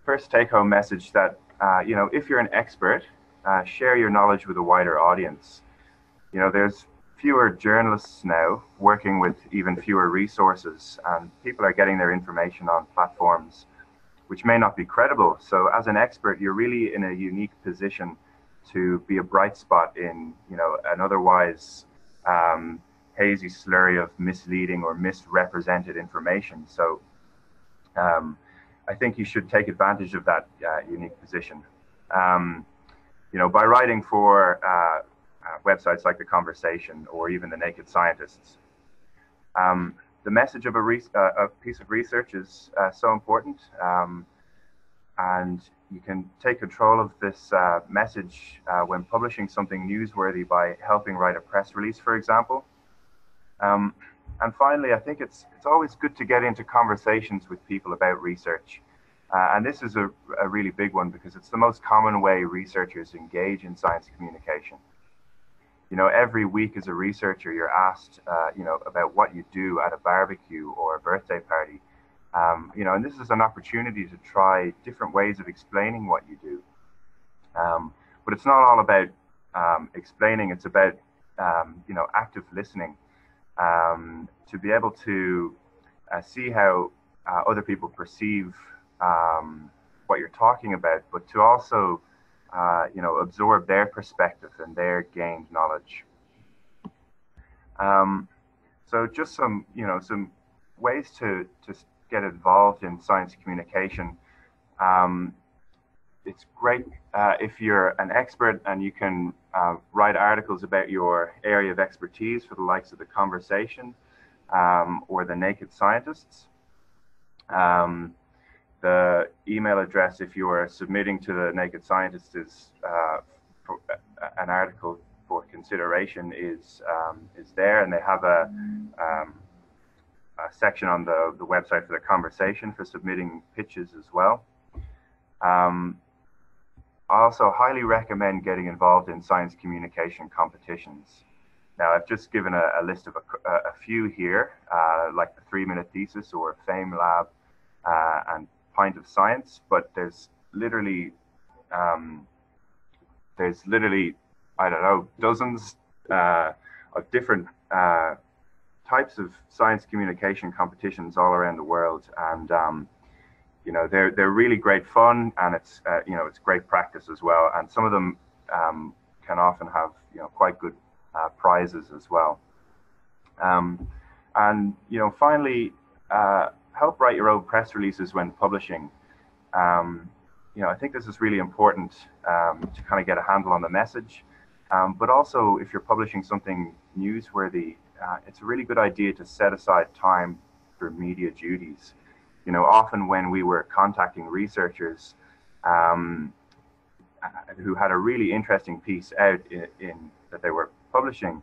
first take-home message that uh, you know if you're an expert, uh, share your knowledge with a wider audience. You know, there's fewer journalists now working with even fewer resources, and people are getting their information on platforms which may not be credible. So, as an expert, you're really in a unique position to be a bright spot in, you know, an otherwise um, hazy slurry of misleading or misrepresented information. So, um, I think you should take advantage of that uh, unique position. Um, you know, by writing for uh, uh, websites like The Conversation or even The Naked Scientists. Um, the message of a, uh, a, piece of research is uh, so important, um, and you can take control of this uh, message uh, when publishing something newsworthy by helping write a press release, for example. Um, and finally, I think it's it's always good to get into conversations with people about research. Uh, and this is a, a really big one because it's the most common way researchers engage in science communication you know, every week as a researcher, you're asked, uh, you know, about what you do at a barbecue or a birthday party. Um, you know, and this is an opportunity to try different ways of explaining what you do. Um, but it's not all about um, explaining; it's about um, you know active listening um, to be able to uh, see how uh, other people perceive um, what you're talking about, but to also uh, you know, absorb their perspective and their gained knowledge. Um, so just some, you know, some ways to, to get involved in science communication. Um, it's great uh, if you're an expert and you can uh, write articles about your area of expertise for the likes of the conversation um, or the naked scientists. Um, the email address, if you are submitting to the Naked Scientist, is uh, an article for consideration is um, is there, and they have a, um, a, section on the, the website for the conversation for submitting pitches as well. Um, I also highly recommend getting involved in science communication competitions. Now, I've just given a, a list of a, a few here, uh, like the three minute thesis or FameLab, uh, and pint of science, but there's literally um, there's literally I don't know dozens uh, of different uh, types of science communication competitions all around the world, and um, you know they're they're really great fun, and it's uh, you know it's great practice as well, and some of them um, can often have you know quite good uh, prizes as well. Um, and you know finally uh, help write your own press releases when publishing. Um, you know, I think this is really important um, to kind of get a handle on the message. Um, but also, if you're publishing something newsworthy, uh, it's a really good idea to set aside time for media duties. You know, often when we were contacting researchers um, uh, who had a really interesting piece out in, in that they were publishing,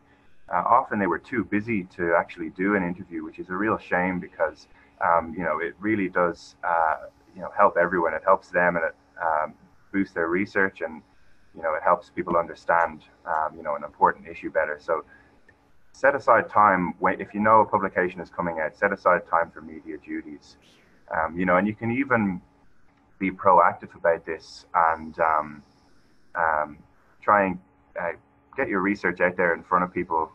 uh, often they were too busy to actually do an interview, which is a real shame because um, you know, it really does, uh, you know, help everyone. It helps them and it um, boosts their research and, you know, it helps people understand, um, you know, an important issue better. So set aside time when, if you know a publication is coming out, set aside time for media duties. Um, you know, and you can even be proactive about this and um, um, try and uh, get your research out there in front of people.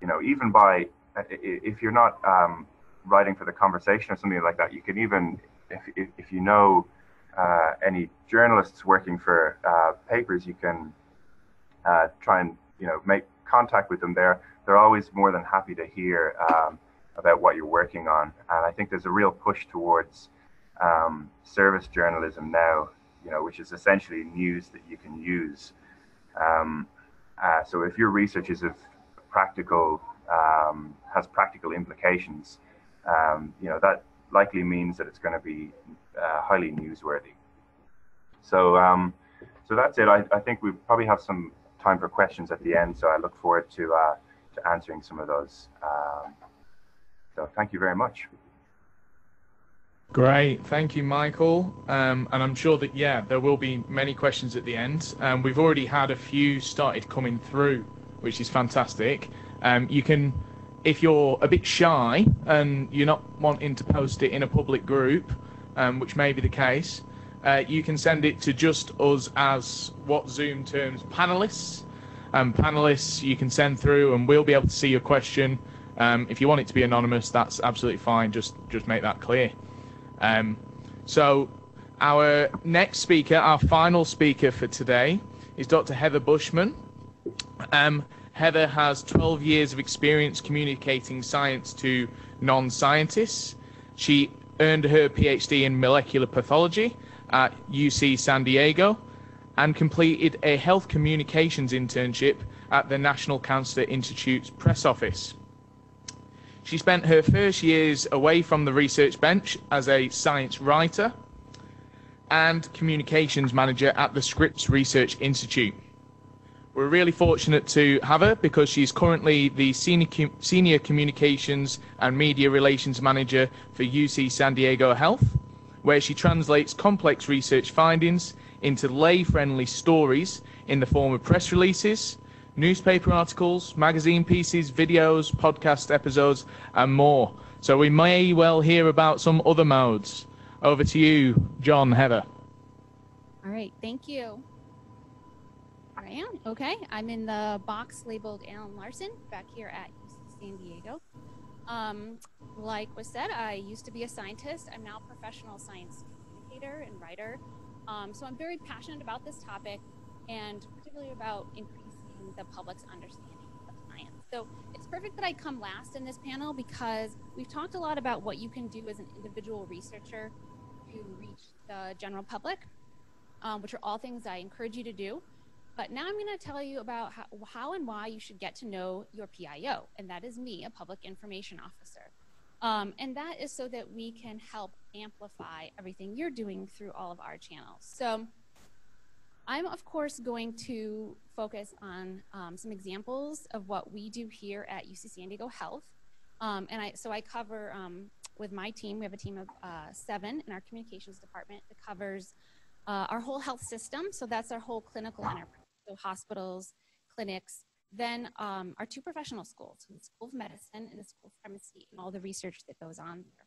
You know, even by uh, if you're not um, writing for the conversation or something like that, you can even if if, if you know uh, any journalists working for uh, papers, you can uh, try and you know make contact with them. They're they're always more than happy to hear um, about what you're working on, and I think there's a real push towards um, service journalism now. You know, which is essentially news that you can use. Um, uh, so if your research is of practical um, has practical implications, um, you know that likely means that it's going to be uh, highly newsworthy. So, um, so that's it. I, I, think we probably have some time for questions at the end. So I look forward to uh, to answering some of those. Um, so thank you very much. Great, thank you, Michael. Um, and I'm sure that yeah, there will be many questions at the end. Um, we've already had a few started coming through, which is fantastic. Um, you can if you're a bit shy and you're not wanting to post it in a public group, um, which may be the case, uh, you can send it to just us as what Zoom terms panelists. Um, panelists you can send through and we'll be able to see your question. Um, if you want it to be anonymous, that's absolutely fine. Just just make that clear. Um, so our next speaker, our final speaker for today, is Dr. Heather Buschman. Heather has 12 years of experience communicating science to non scientists. She earned her PhD in molecular pathology at UC San Diego and completed a health communications internship at the National Cancer Institute's press office. She spent her first years away from the research bench as a science writer and communications manager at the Scripps Research Institute. We're really fortunate to have her because she's currently the senior, senior communications and media relations manager for UC San Diego Health, where she translates complex research findings into lay friendly stories in the form of press releases, newspaper articles, magazine pieces, videos, podcast episodes, and more. So we may well hear about some other modes. Over to you, John Heather. All right, thank you. Am. Okay. I'm in the box labeled Alan Larson back here at UC San Diego. Um, like was said, I used to be a scientist. I'm now a professional science communicator and writer. Um, so I'm very passionate about this topic and particularly about increasing the public's understanding of science. So it's perfect that I come last in this panel because we've talked a lot about what you can do as an individual researcher to reach the general public, um, which are all things I encourage you to do. But now I'm going to tell you about how, how, and why you should get to know your PIO, and that is me, a public information officer. Um, and that is so that we can help amplify everything you're doing through all of our channels. So I'm, of course, going to focus on um, some examples of what we do here at UC San Diego Health. Um, and I, so I cover um, with my team, we have a team of uh, seven in our communications department that covers uh, our whole health system. So that's our whole clinical enterprise so hospitals, clinics, then um, our two professional schools, the School of Medicine and the School of Pharmacy, and all the research that goes on there.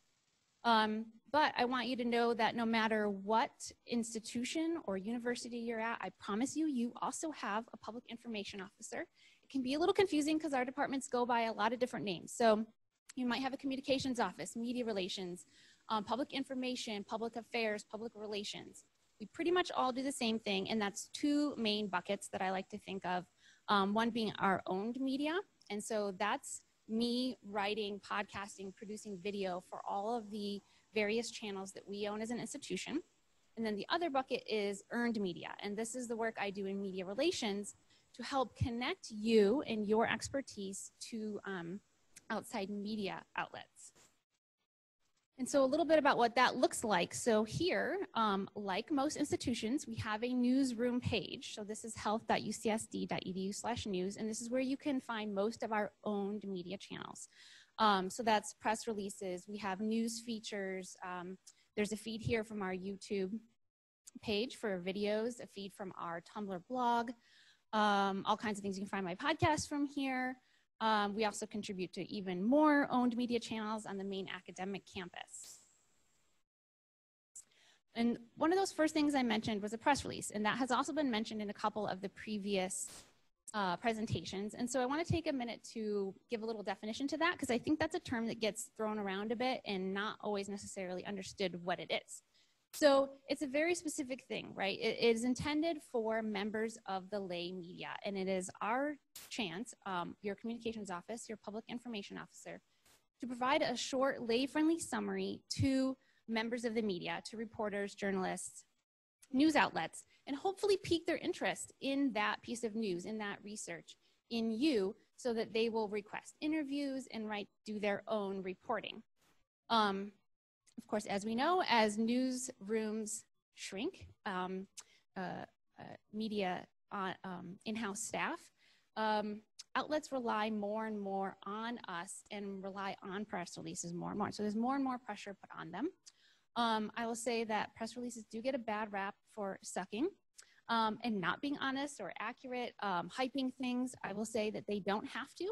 Um, but I want you to know that no matter what institution or university you're at, I promise you, you also have a public information officer. It can be a little confusing because our departments go by a lot of different names. So you might have a communications office, media relations, um, public information, public affairs, public relations we pretty much all do the same thing, and that's two main buckets that I like to think of. Um, one being our owned media, and so that's me writing, podcasting, producing video for all of the various channels that we own as an institution. And then the other bucket is earned media, and this is the work I do in media relations to help connect you and your expertise to um, outside media outlets. And so a little bit about what that looks like. So here, um, like most institutions, we have a newsroom page. So this is health.ucsd.edu slash news, and this is where you can find most of our owned media channels. Um, so that's press releases. We have news features. Um, there's a feed here from our YouTube page for videos, a feed from our Tumblr blog, um, all kinds of things. You can find my podcast from here. Um, we also contribute to even more owned media channels on the main academic campus. And one of those first things I mentioned was a press release, and that has also been mentioned in a couple of the previous uh, presentations. And so I want to take a minute to give a little definition to that because I think that's a term that gets thrown around a bit and not always necessarily understood what it is. So it's a very specific thing, right? It is intended for members of the lay media, and it is our chance, um, your communications office, your public information officer, to provide a short lay friendly summary to members of the media, to reporters, journalists, news outlets, and hopefully pique their interest in that piece of news, in that research, in you, so that they will request interviews and write, do their own reporting. Um, of course, as we know, as newsrooms shrink, um, uh, uh, media uh, um, in-house staff, um, outlets rely more and more on us and rely on press releases more and more. So there's more and more pressure put on them. Um, I will say that press releases do get a bad rap for sucking um, and not being honest or accurate, um, hyping things. I will say that they don't have to.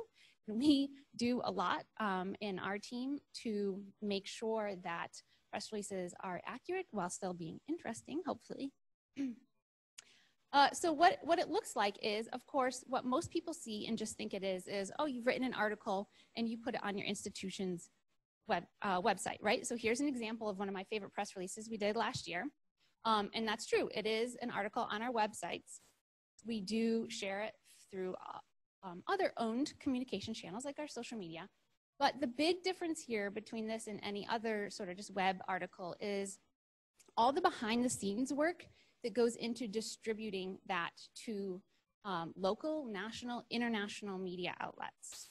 We do a lot um, in our team to make sure that press releases are accurate while still being interesting, hopefully. Uh, so what, what it looks like is, of course, what most people see and just think it is, is, oh, you've written an article and you put it on your institution's web, uh, website, right? So here's an example of one of my favorite press releases we did last year. Um, and that's true. It is an article on our websites. We do share it through uh, um, other owned communication channels like our social media. But the big difference here between this and any other sort of just web article is all the behind the scenes work that goes into distributing that to um, local, national, international media outlets.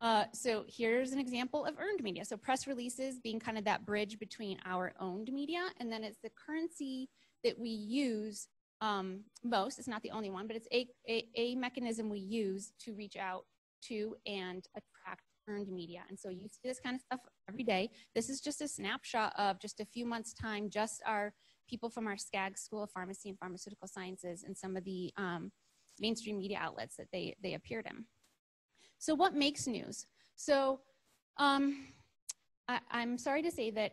Uh, so here's an example of earned media. So press releases being kind of that bridge between our owned media, and then it's the currency that we use um, most. It's not the only one, but it's a, a, a mechanism we use to reach out to and attract earned media. And so you see this kind of stuff every day. This is just a snapshot of just a few months' time, just our people from our Skaggs School of Pharmacy and Pharmaceutical Sciences and some of the um, mainstream media outlets that they, they appeared in. So, what makes news? So, um, I, am sorry to say that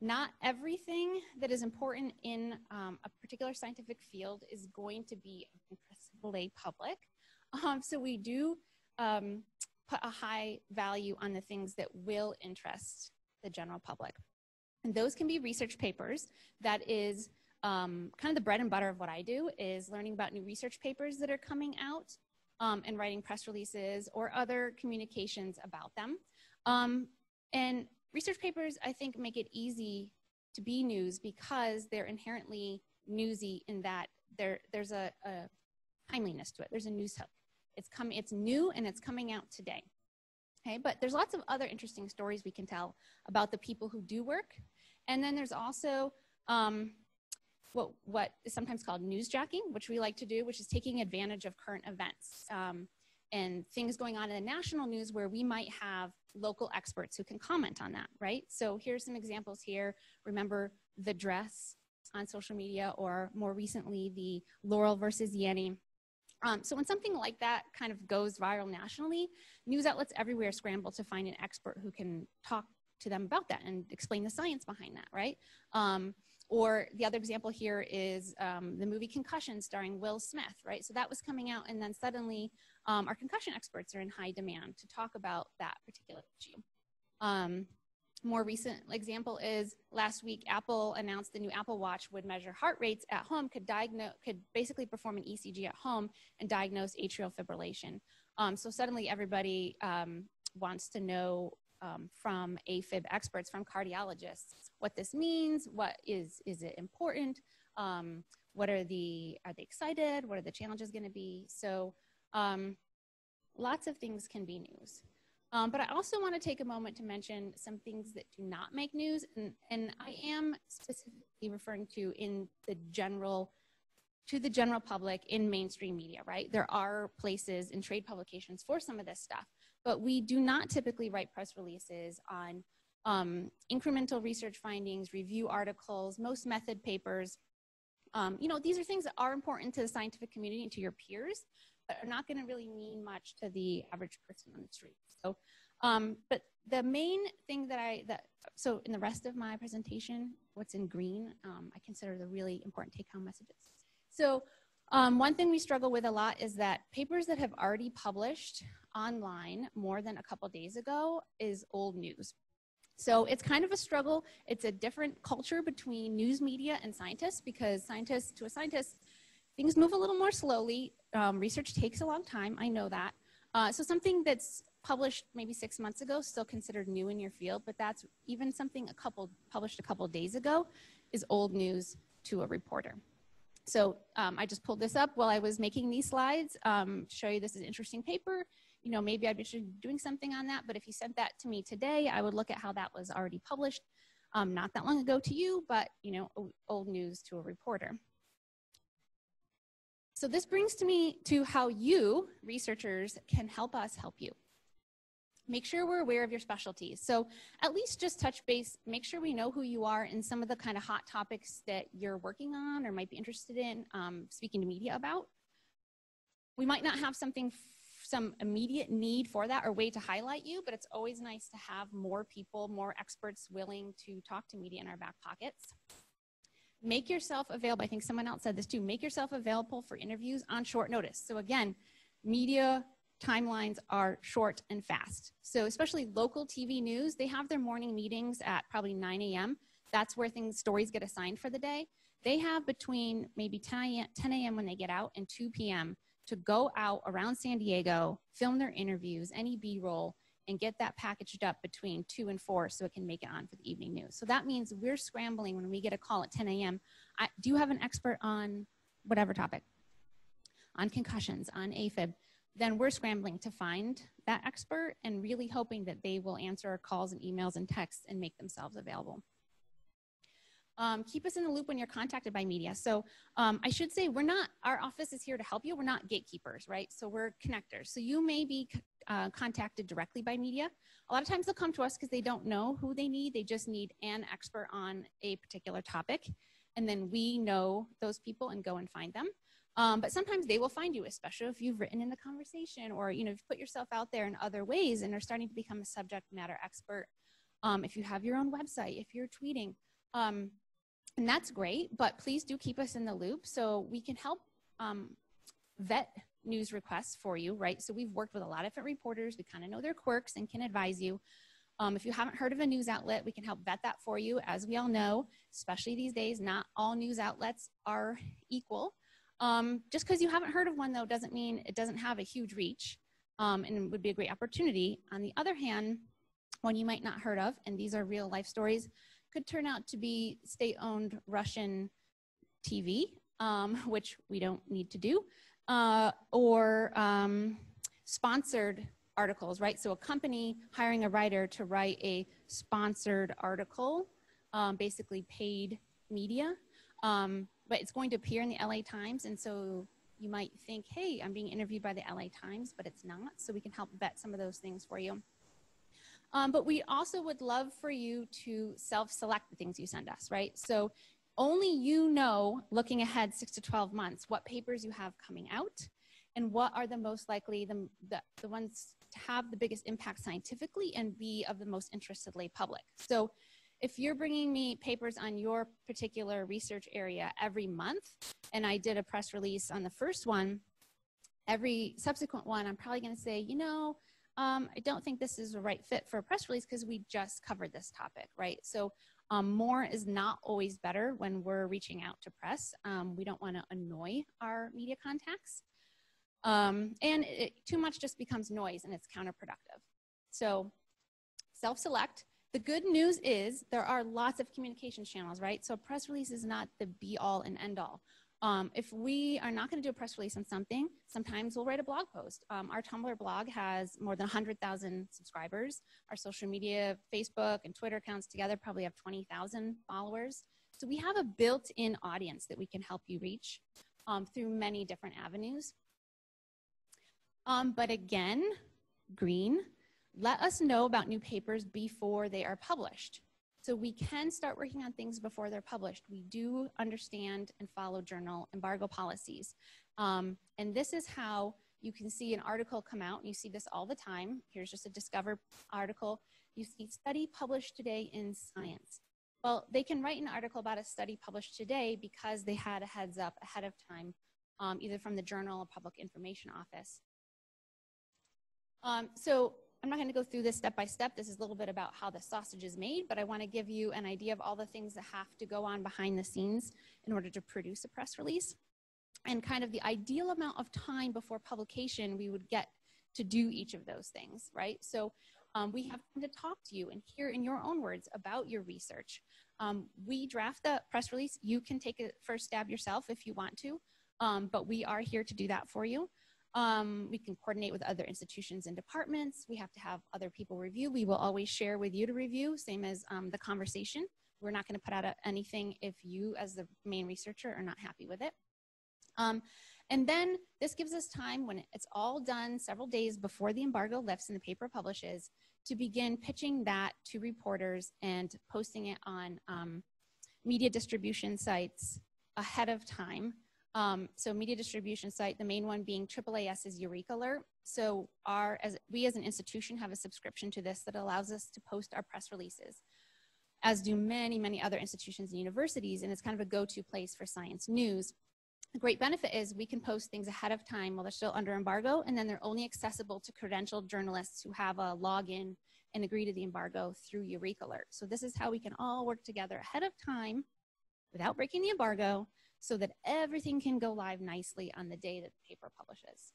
not everything that is important in um, a particular scientific field is going to be lay public. Um, so, we do um, put a high value on the things that will interest the general public. And those can be research papers. That is um, kind of the bread and butter of what I do is learning about new research papers that are coming out um, and writing press releases or other communications about them. Um, and research papers, I think, make it easy to be news because they're inherently newsy in that there, there's a, a timeliness to it. There's a news hook. It's coming. It's new and it's coming out today. Okay, but there's lots of other interesting stories we can tell about the people who do work, and then there's also um, what, what is sometimes called newsjacking, which we like to do, which is taking advantage of current events um, and things going on in the national news where we might have local experts who can comment on that, right? So here's some examples here. Remember the dress on social media, or more recently, the Laurel versus Yanny. Um, so when something like that kind of goes viral nationally, news outlets everywhere scramble to find an expert who can talk to them about that and explain the science behind that, right? Um, or the other example here is um, the movie Concussion starring Will Smith, right? So that was coming out, and then suddenly um, our concussion experts are in high demand to talk about that particular issue. Um, more recent example is last week Apple announced the new Apple Watch would measure heart rates at home, could diagnose, could basically perform an ECG at home and diagnose atrial fibrillation. Um, so suddenly everybody um, wants to know um, from AFib experts, from cardiologists, what this means, what is, is it important, um, what are the, are they excited, what are the challenges gonna be? So um, lots of things can be news. Um, but I also want to take a moment to mention some things that do not make news, and, and I am specifically referring to in the general, to the general public in mainstream media, right? There are places in trade publications for some of this stuff but we do not typically write press releases on um, incremental research findings, review articles, most method papers. Um, you know, these are things that are important to the scientific community and to your peers, but are not going to really mean much to the average person on the street. So, um, but the main thing that I that so in the rest of my presentation, what's in green, um, I consider the really important take-home messages. So um, one thing we struggle with a lot is that papers that have already published online more than a couple days ago is old news. So it's kind of a struggle. It's a different culture between news media and scientists because scientists, to a scientist, things move a little more slowly. Um, research takes a long time. I know that. Uh, so something that's published maybe six months ago, still considered new in your field, but that's even something a couple published a couple days ago is old news to a reporter. So um, I just pulled this up while I was making these slides um, to show you this is an interesting paper. You know, maybe I'd be interested in doing something on that, but if you sent that to me today, I would look at how that was already published um, not that long ago to you, but, you know, old news to a reporter. So this brings to me to how you, researchers, can help us help you make sure we're aware of your specialties. So at least just touch base, make sure we know who you are and some of the kind of hot topics that you're working on or might be interested in um, speaking to media about. We might not have something, some immediate need for that or way to highlight you, but it's always nice to have more people, more experts willing to talk to media in our back pockets. Make yourself available. I think someone else said this too. Make yourself available for interviews on short notice. So again, media timelines are short and fast. So especially local TV news, they have their morning meetings at probably 9 a.m. That's where things stories get assigned for the day. They have between maybe 10 a.m. when they get out and 2 p.m. to go out around San Diego, film their interviews, any B-roll, and get that packaged up between 2 and 4 so it can make it on for the evening news. So that means we're scrambling when we get a call at 10 a.m. I, do you have an expert on whatever topic? On concussions, on AFib then we're scrambling to find that expert and really hoping that they will answer our calls and emails and texts and make themselves available. Um, keep us in the loop when you're contacted by media. So um, I should say we're not, our office is here to help you. We're not gatekeepers, right? So we're connectors. So you may be uh, contacted directly by media. A lot of times they'll come to us because they don't know who they need. They just need an expert on a particular topic. And then we know those people and go and find them. Um, but sometimes they will find you, especially if you've written in the conversation or you know you've put yourself out there in other ways and are starting to become a subject matter expert. Um, if you have your own website, if you're tweeting, um, and that's great. But please do keep us in the loop so we can help um, vet news requests for you, right? So we've worked with a lot of different reporters. We kind of know their quirks and can advise you. Um, if you haven't heard of a news outlet, we can help vet that for you. As we all know, especially these days, not all news outlets are equal. Um, just because you haven't heard of one, though, doesn't mean it doesn't have a huge reach um, and would be a great opportunity. On the other hand, one you might not heard of, and these are real life stories, could turn out to be state owned Russian TV, um, which we don't need to do, uh, or um, sponsored articles, right? So a company hiring a writer to write a sponsored article, um, basically paid media. Um, but it's going to appear in the LA Times. And so you might think, hey, I'm being interviewed by the LA Times, but it's not. So we can help vet some of those things for you. Um, but we also would love for you to self select the things you send us, right? So only you know, looking ahead six to 12 months, what papers you have coming out and what are the most likely, the, the, the ones to have the biggest impact scientifically and be of the most interest to lay public. So if you're bringing me papers on your particular research area every month, and I did a press release on the first one, every subsequent one, I'm probably going to say, you know, um, I don't think this is the right fit for a press release because we just covered this topic, right? So um, more is not always better when we're reaching out to press. Um, we don't want to annoy our media contacts. Um, and it, too much just becomes noise and it's counterproductive. So self-select the good news is there are lots of communication channels, right? So a press release is not the be all and end all. Um, if we are not going to do a press release on something, sometimes we'll write a blog post. Um, our Tumblr blog has more than 100,000 subscribers. Our social media, Facebook and Twitter accounts together probably have 20,000 followers. So we have a built in audience that we can help you reach um, through many different avenues. Um, but again, green, let us know about new papers before they are published. So we can start working on things before they're published. We do understand and follow journal embargo policies. Um, and this is how you can see an article come out. You see this all the time. Here's just a Discover article. You see study published today in Science. Well, they can write an article about a study published today because they had a heads up ahead of time, um, either from the Journal or Public Information Office. Um, so I'm not going to go through this step by step. This is a little bit about how the sausage is made, but I want to give you an idea of all the things that have to go on behind the scenes in order to produce a press release and kind of the ideal amount of time before publication we would get to do each of those things, right? So um, we have to talk to you and hear in your own words about your research. Um, we draft the press release. You can take a first stab yourself if you want to, um, but we are here to do that for you. Um, we can coordinate with other institutions and departments. We have to have other people review. We will always share with you to review, same as um, the conversation. We're not going to put out anything if you, as the main researcher, are not happy with it. Um, and then this gives us time when it's all done several days before the embargo lifts and the paper publishes to begin pitching that to reporters and posting it on um, media distribution sites ahead of time. Um, so media distribution site, the main one being AAAS's EurekAlert. So our, as we as an institution have a subscription to this that allows us to post our press releases, as do many, many other institutions and universities, and it's kind of a go-to place for science news. The great benefit is we can post things ahead of time while they're still under embargo, and then they're only accessible to credentialed journalists who have a login and agree to the embargo through EurekAlert. So this is how we can all work together ahead of time without breaking the embargo so that everything can go live nicely on the day that the paper publishes.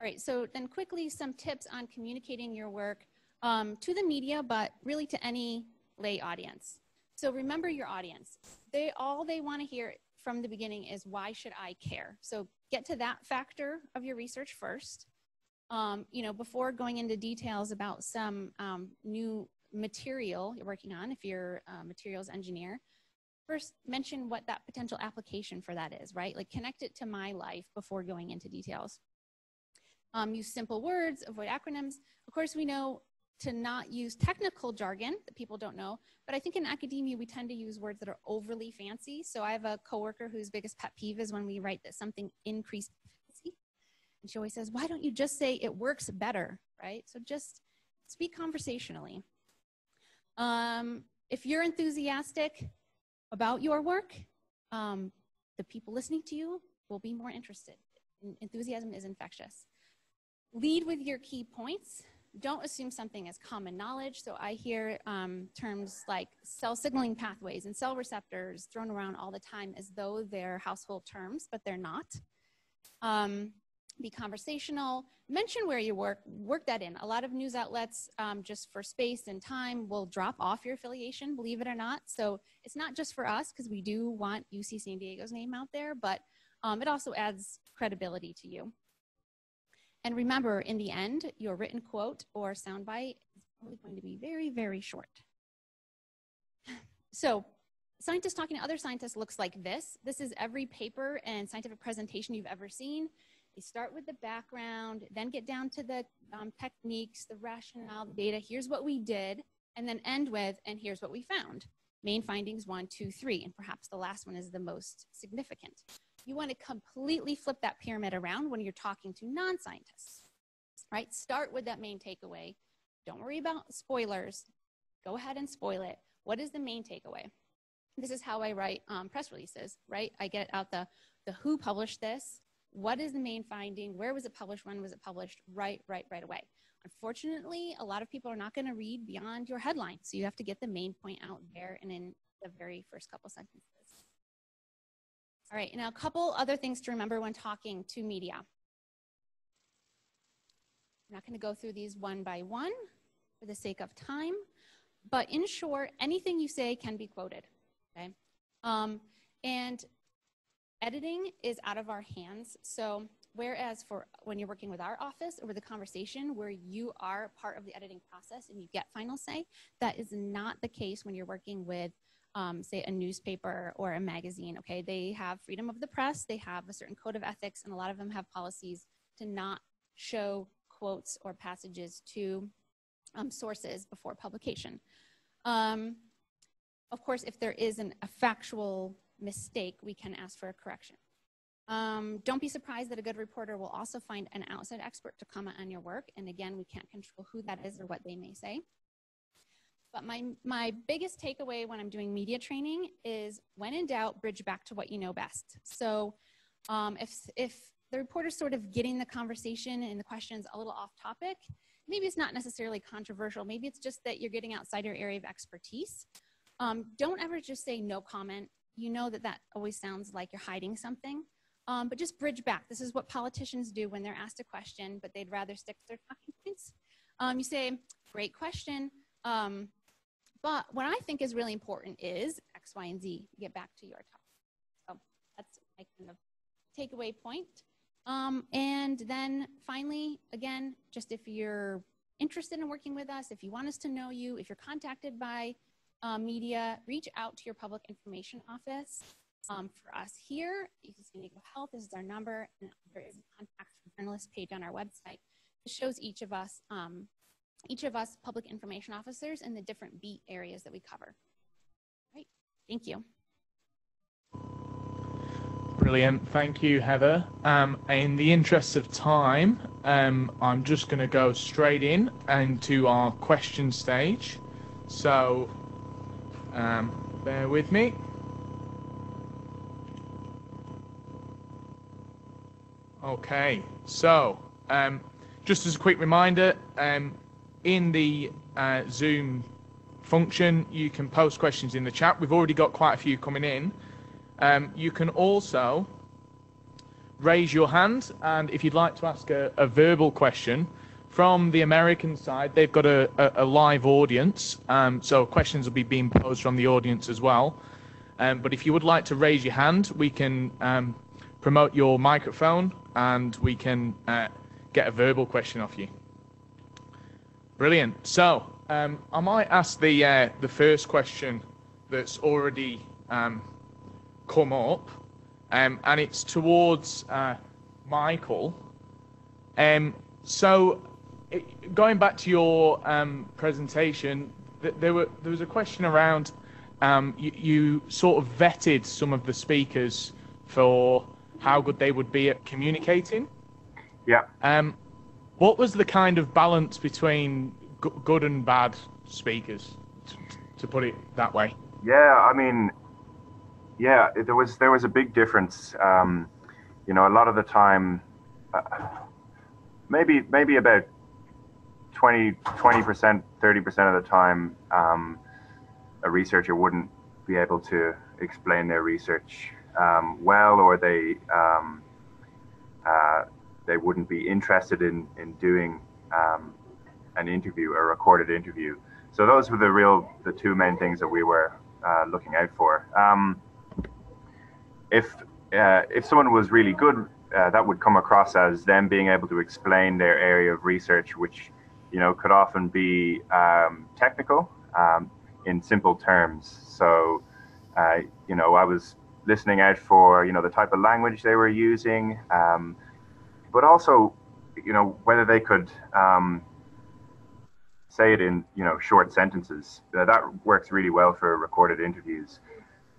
All right, so then quickly some tips on communicating your work um, to the media, but really to any lay audience. So remember your audience. They all they want to hear from the beginning is why should I care? So get to that factor of your research first. Um, you know, before going into details about some um, new material you're working on, if you're a materials engineer, first mention what that potential application for that is, right? Like connect it to my life before going into details. Um, use simple words, avoid acronyms. Of course, we know to not use technical jargon that people don't know. But I think in academia, we tend to use words that are overly fancy. So I have a coworker whose biggest pet peeve is when we write that something increased efficiency. And she always says, why don't you just say it works better, right? So just speak conversationally. Um, if you're enthusiastic about your work, um, the people listening to you will be more interested. Enthusiasm is infectious. Lead with your key points don't assume something as common knowledge. So I hear um, terms like cell signaling pathways and cell receptors thrown around all the time as though they're household terms, but they're not. Um, be conversational. Mention where you work. Work that in. A lot of news outlets, um, just for space and time, will drop off your affiliation, believe it or not. So it's not just for us because we do want UC San Diego's name out there, but um, it also adds credibility to you. And remember, in the end, your written quote or soundbite is probably going to be very, very short. So, scientists talking to other scientists looks like this. This is every paper and scientific presentation you've ever seen. They start with the background, then get down to the um, techniques, the rationale, the data. Here's what we did, and then end with, and here's what we found. Main findings one, two, three, and perhaps the last one is the most significant. You want to completely flip that pyramid around when you're talking to non scientists, right? Start with that main takeaway. Don't worry about spoilers. Go ahead and spoil it. What is the main takeaway? This is how I write um, press releases, right? I get out the, the who published this, what is the main finding, where was it published, when was it published, right, right, right away. Unfortunately, a lot of people are not going to read beyond your headline, so you have to get the main point out there and in the very first couple sentences. All right, now a couple other things to remember when talking to media. I'm not going to go through these one by one for the sake of time, but in short, anything you say can be quoted. Okay, um, and editing is out of our hands. So whereas for when you're working with our office or the conversation where you are part of the editing process and you get final say, that is not the case when you're working with um, say a newspaper or a magazine okay? They have freedom of the press. They have a certain code of ethics and a lot of them have policies to not show quotes or passages to um, sources before publication. Um, of course if there is an, a factual mistake we can ask for a correction um, don't be surprised that a good reporter will also find an outside expert to comment on your work and again we can't control who that is or what they may say But my, my biggest takeaway when I'm doing media training is when in doubt, bridge back to what you know best. So um, if, if the reporter's sort of getting the conversation and the questions a little off topic, maybe it's not necessarily controversial. Maybe it's just that you're getting outside your area of expertise. Um, don't ever just say no comment. You know that that always sounds like you're hiding something. Um, but just bridge back. This is what politicians do when they're asked a question, but they'd rather stick to their talking points. Um, you say, great question. Um, but what I think is really important is X, Y, and Z. Get back to your topic. So that's my kind of takeaway point. Um, and then finally, again, just if you're interested in working with us, if you want us to know you, if you're contacted by uh, media, reach out to your public information office. Um, for us here, UC San Diego Health, this is our number, and there is a contact journalist page on our website. It shows each of us, um, each of us public information officers in the different beat areas that we cover. Right, thank you. Brilliant. Thank you, Heather. Um, in the interest of time, um, I'm just going to go straight in and to our question stage. So, um, bear with me. Okay, so um, just as a quick reminder, um, in the uh, Zoom function, you can post questions in the chat. We've already got quite a few coming in. Um, you can also raise your hand, and if you'd like to ask a, a verbal question, from the American side, they've got a, a, a live audience, um, so questions will be being posed from the audience as well. Um, but if you would like to raise your hand, we can um, promote your microphone and we can uh, get a verbal question off you. Brilliant. So um, I might ask the uh, the first question that's already um, come up, um, and it's towards uh, Michael. So, it, going back to your um, presentation, th- there were there was a question around um, you, you sort of vetted some of the speakers for how good they would be at communicating. Yeah. Um, what was the kind of balance between g- good and bad speakers, t- to put it that way? Yeah, I mean, yeah, there was there was a big difference. Um, you know, a lot of the time, uh, maybe maybe about 20 percent, thirty percent of the time, um, a researcher wouldn't be able to explain their research um, well, or they um, uh, they wouldn't be interested in in doing um, an interview, a recorded interview. So those were the real the two main things that we were uh, looking out for. Um, if uh, if someone was really good, uh, that would come across as them being able to explain their area of research, which you know could often be um, technical um, in simple terms. So uh, you know, I was listening out for you know the type of language they were using, um, but also you know whether they could um, say it in you know short sentences. Uh, that works really well for recorded interviews.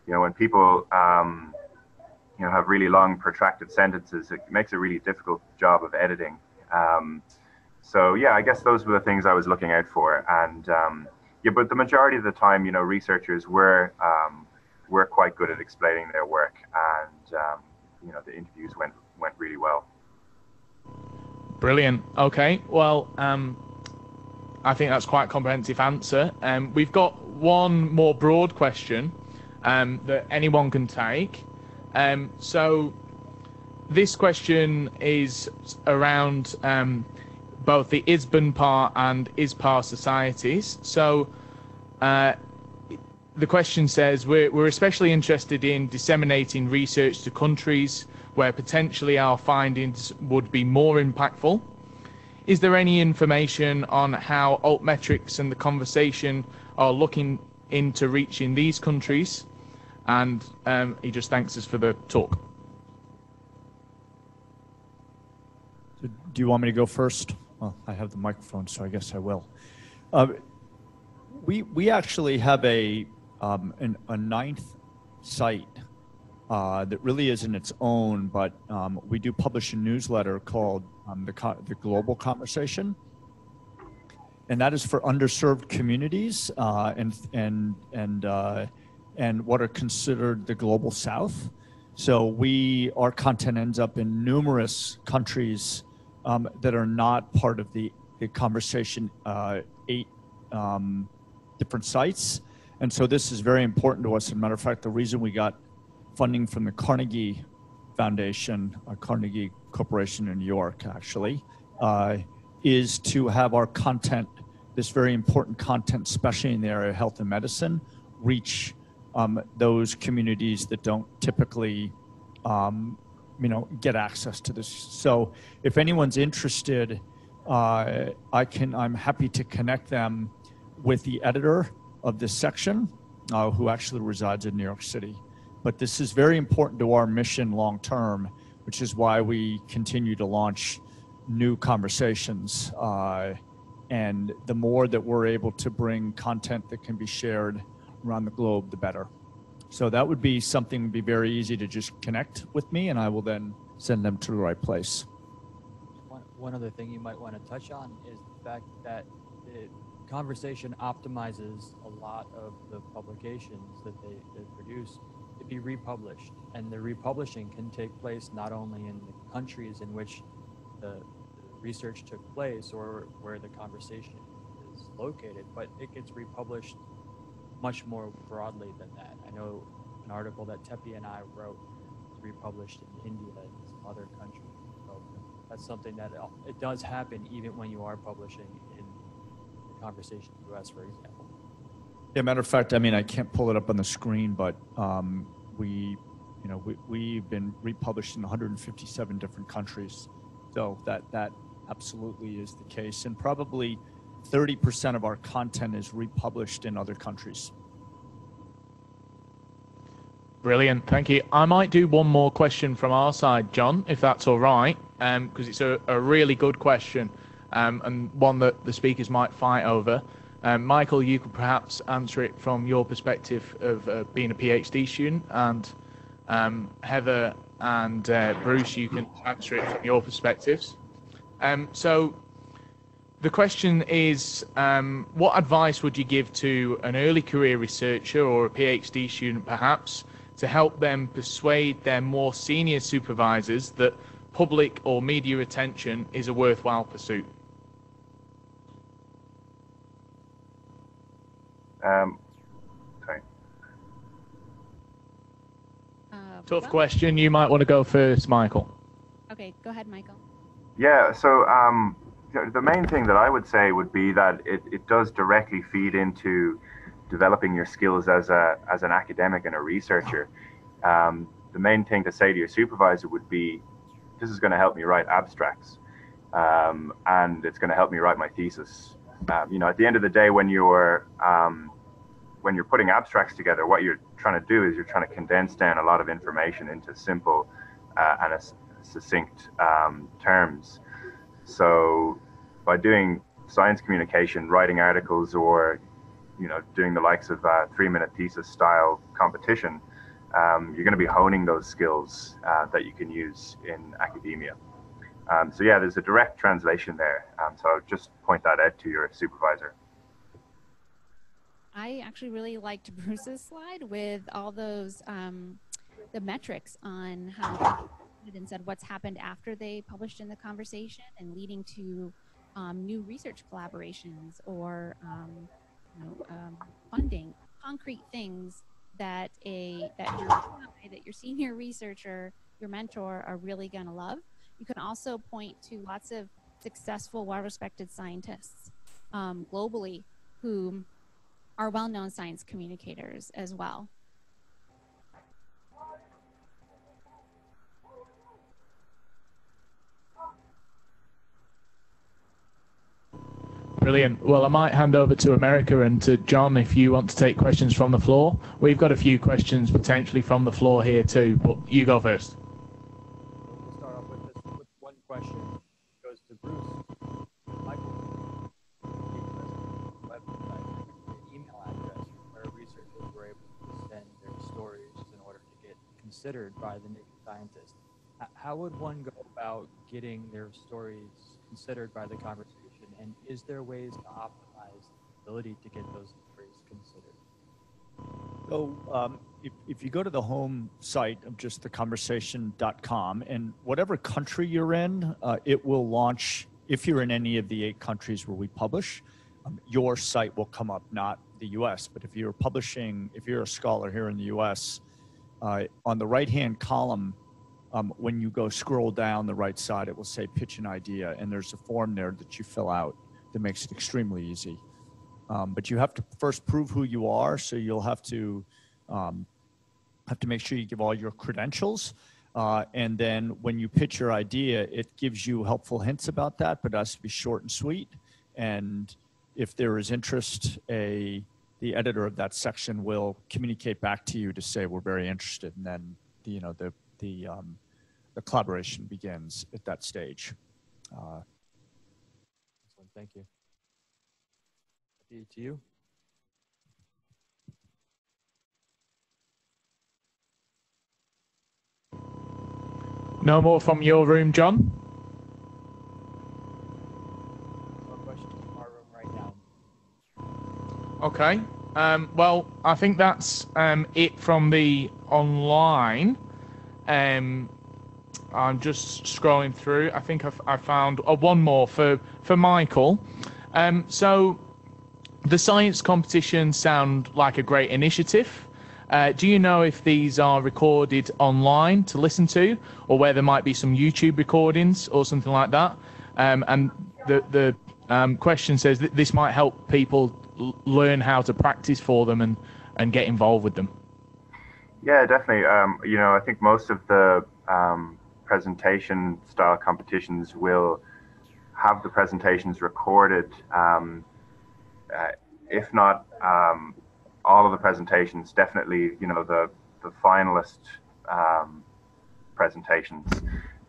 You know when people um, you know have really long protracted sentences, it makes a really difficult job of editing. Um, so yeah, I guess those were the things I was looking out for, and um, yeah, but the majority of the time, you know, researchers were um, were quite good at explaining their work, and um, you know the interviews went went really well. Brilliant. Okay. Well, um, I think that's quite a comprehensive answer. Um, we've got one more broad question um, that anyone can take. Um, so this question is around both the ISBNPA and ISPAH societies. So uh, the question says we're, we're especially interested in disseminating research to countries where potentially our findings would be more impactful. Is there any information on how altmetrics and the conversation are looking into reaching these countries? And um, he just thanks us for the talk. Do you want me to go first? Well, I have the microphone, so I guess I will. Uh, we we actually have a um, an, a ninth site uh, that really isn't its own, but um, we do publish a newsletter called um, the, Co- the Global Conversation. and that is for underserved communities uh, and and and uh, and what are considered the global South. So we our content ends up in numerous countries um, that are not part of the, the conversation uh, eight um, different sites. And so this is very important to us. As a matter of fact, the reason we got funding from the Carnegie Foundation, uh, Carnegie Corporation in New York, actually, uh, is to have our content, this very important content, especially in the area of health and medicine, reach um, those communities that don't typically, um, you know, get access to this. So, if anyone's interested, uh, I can. I'm happy to connect them with the editor of this section, uh, who actually resides in New York City. But this is very important to our mission long term, which is why we continue to launch new conversations. Uh, and the more that we're able to bring content that can be shared around the globe, the better. So that would be something would be very easy to just connect with me, and I will then send them to the right place. One, one other thing you might want to touch on is the fact that the conversation optimizes a lot of the publications that they, they produce to be republished. And the republishing can take place not only in the countries in which the, the research took place or where the conversation is located, but it gets republished much more broadly than that. I know an article that Tepi and I wrote was republished in India and some other countries. So that's something that uh, it does happen even when you are publishing in the conversation in the US, for example. Yeah, matter of fact, I mean, I can't pull it up on the screen, but um, we, you know, we, we've been republished in 157 different countries. So that, that absolutely is the case. And probably 30% of our content is republished in other countries. Brilliant, thank you. I might do one more question from our side, John, if that's all right, because um, it's a, a, really good question um, and one that the speakers might fight over. Um, Michael, you could perhaps answer it from your perspective of uh, being a PhD student, and um, Heather and uh, Bruce, you can answer it from your perspectives. Um, so, the question is um, what advice would you give to an early career researcher or a PhD student, perhaps, to help them persuade their more senior supervisors that public or media attention is a worthwhile pursuit? Um, sorry. Uh, Tough well, question. You might want to go first, Michael. Okay, go ahead, Michael. Yeah, so um, the main thing that I would say would be that it, it does directly feed into developing your skills as a as an academic and a researcher. Um, the main thing to say to your supervisor would be, "This is going to help me write abstracts, um, and it's going to help me write my thesis." Um, you know, at the end of the day, when you're um, when you're putting abstracts together, what you're trying to do is you're trying to condense down a lot of information into simple uh, and a succinct um, terms. So by doing science communication, writing articles, or you know, doing the likes of uh, three-minute thesis style competition, um, you're going to be honing those skills uh, that you can use in academia. Um, so yeah, there's a direct translation there. Um, so just point that out to your supervisor. I actually really liked Bruce's slide with all those um, the metrics on how and said what's happened after they published in the conversation and leading to um, new research collaborations or um, you know, um, funding, concrete things that a that your that your senior researcher, your mentor, are really going to love. You can also point to lots of successful, well-respected scientists um, globally who are well-known science communicators as well. Brilliant. Well, I might hand over to America and to John if you want to take questions from the floor. We've got a few questions potentially from the floor here too, but you go first. We'll start off with this with one question. It goes to Bruce. Michael, website, email address where researchers were able to send their stories in order to get considered by the naked scientist. How would one go about getting their stories considered by the conversation? And is there ways to optimize the ability to get those degrees considered? So um, if, if you go to the home site of just theconversation.com and whatever country you're in, uh, it will launch, if you're in any of the eight countries where we publish, um, your site will come up, not the US. But if you're publishing, if you're a scholar here in the US, uh, on the right hand column, um, when you go scroll down the right side, it will say pitch an idea, and there's a form there that you fill out that makes it extremely easy. Um, but you have to first prove who you are, so you'll have to um, have to make sure you give all your credentials. Uh, and then when you pitch your idea, it gives you helpful hints about that, but it has to be short and sweet. And if there is interest, a the editor of that section will communicate back to you to say we're very interested, and then you know the the um, the collaboration begins at that stage. Uh, Excellent, thank you. To you. No more from your room, John. No questions from our room right now. Okay. Um, well, I think that's um, it from the online. Um, I'm just scrolling through. I think I've, I found uh, one more for for Michael. Um, so, the science competitions sound like a great initiative. Uh, do you know if these are recorded online to listen to, or where there might be some YouTube recordings or something like that? Um, and the the um, question says that this might help people learn how to practice for them and and get involved with them. Yeah, definitely. Um, you know, I think most of the um, presentation style competitions will have the presentations recorded. Um, uh, if not um, all of the presentations, definitely, you know, the, the finalist um, presentations.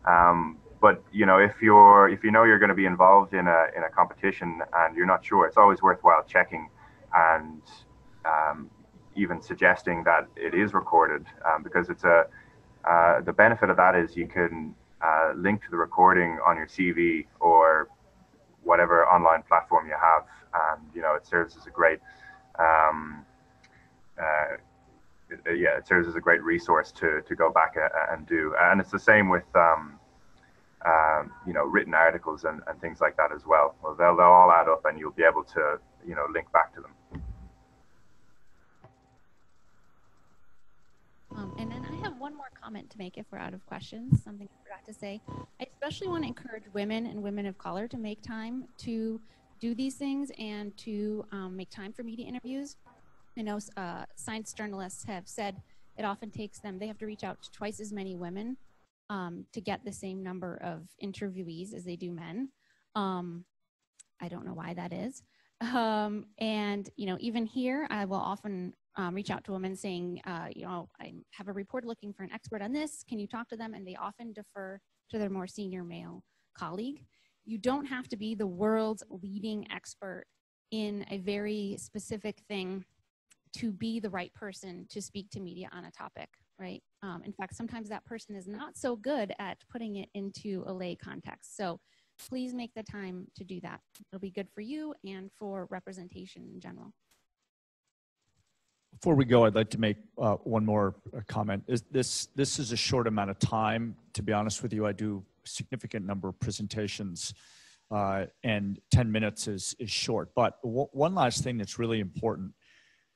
Um, but you know, if you're if you know you're going to be involved in a in a competition and you're not sure, it's always worthwhile checking and um, even suggesting that it is recorded um, because it's a uh, the benefit of that is you can uh, link to the recording on your CV or whatever online platform you have, and you know it serves as a great um, uh, it, yeah it serves as a great resource to to go back and do, and it's the same with. Um, um, you know, written articles and, and things like that as well. Well, they'll, they'll all add up and you'll be able to, you know, link back to them. Um, and then I have one more comment to make if we're out of questions, something I forgot to say. I especially want to encourage women and women of color to make time to do these things and to um, make time for media interviews. I know uh, science journalists have said it often takes them, they have to reach out to twice as many women um, to get the same number of interviewees as they do men. Um, I don't know why that is. Um, and, you know, even here, I will often um, reach out to women saying, uh, you know, I have a report looking for an expert on this. Can you talk to them? And they often defer to their more senior male colleague. You don't have to be the world's leading expert in a very specific thing to be the right person to speak to media on a topic, right? Um, in fact, sometimes that person is not so good at putting it into a lay context. So please make the time to do that. It'll be good for you and for representation in general. Before we go, I'd like to make uh, one more uh, comment. Is this this is a short amount of time. To be honest with you, I do a significant number of presentations, uh, and 10 minutes is is short. But w- one last thing that's really important.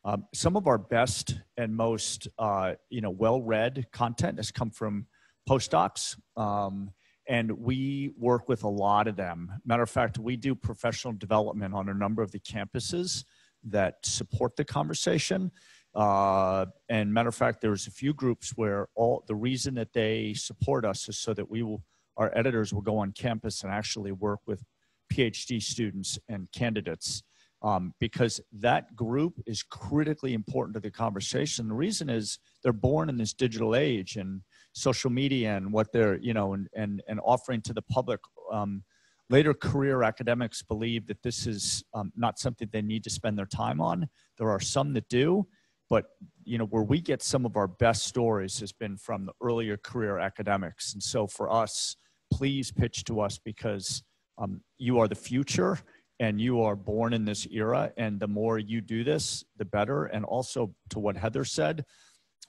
Um, some of our best and most uh, you know well-read content has come from postdocs. Um, and we work with a lot of them. Matter of fact, we do professional development on a number of the campuses that support the conversation. Uh, and matter of fact, there's a few groups where all the reason that they support us is so that we will, our editors will go on campus and actually work with PhD students and candidates um, because that group is critically important to the conversation. The reason is they're born in this digital age and social media and what they're, you know, and, and, and offering to the public. Um, later career academics believe that this is um, not something they need to spend their time on. There are some that do, but you know where we get some of our best stories has been from the earlier career academics. And so for us, please pitch to us because um, you are the future and you are born in this era. And the more you do this, the better. And also to what Heather said,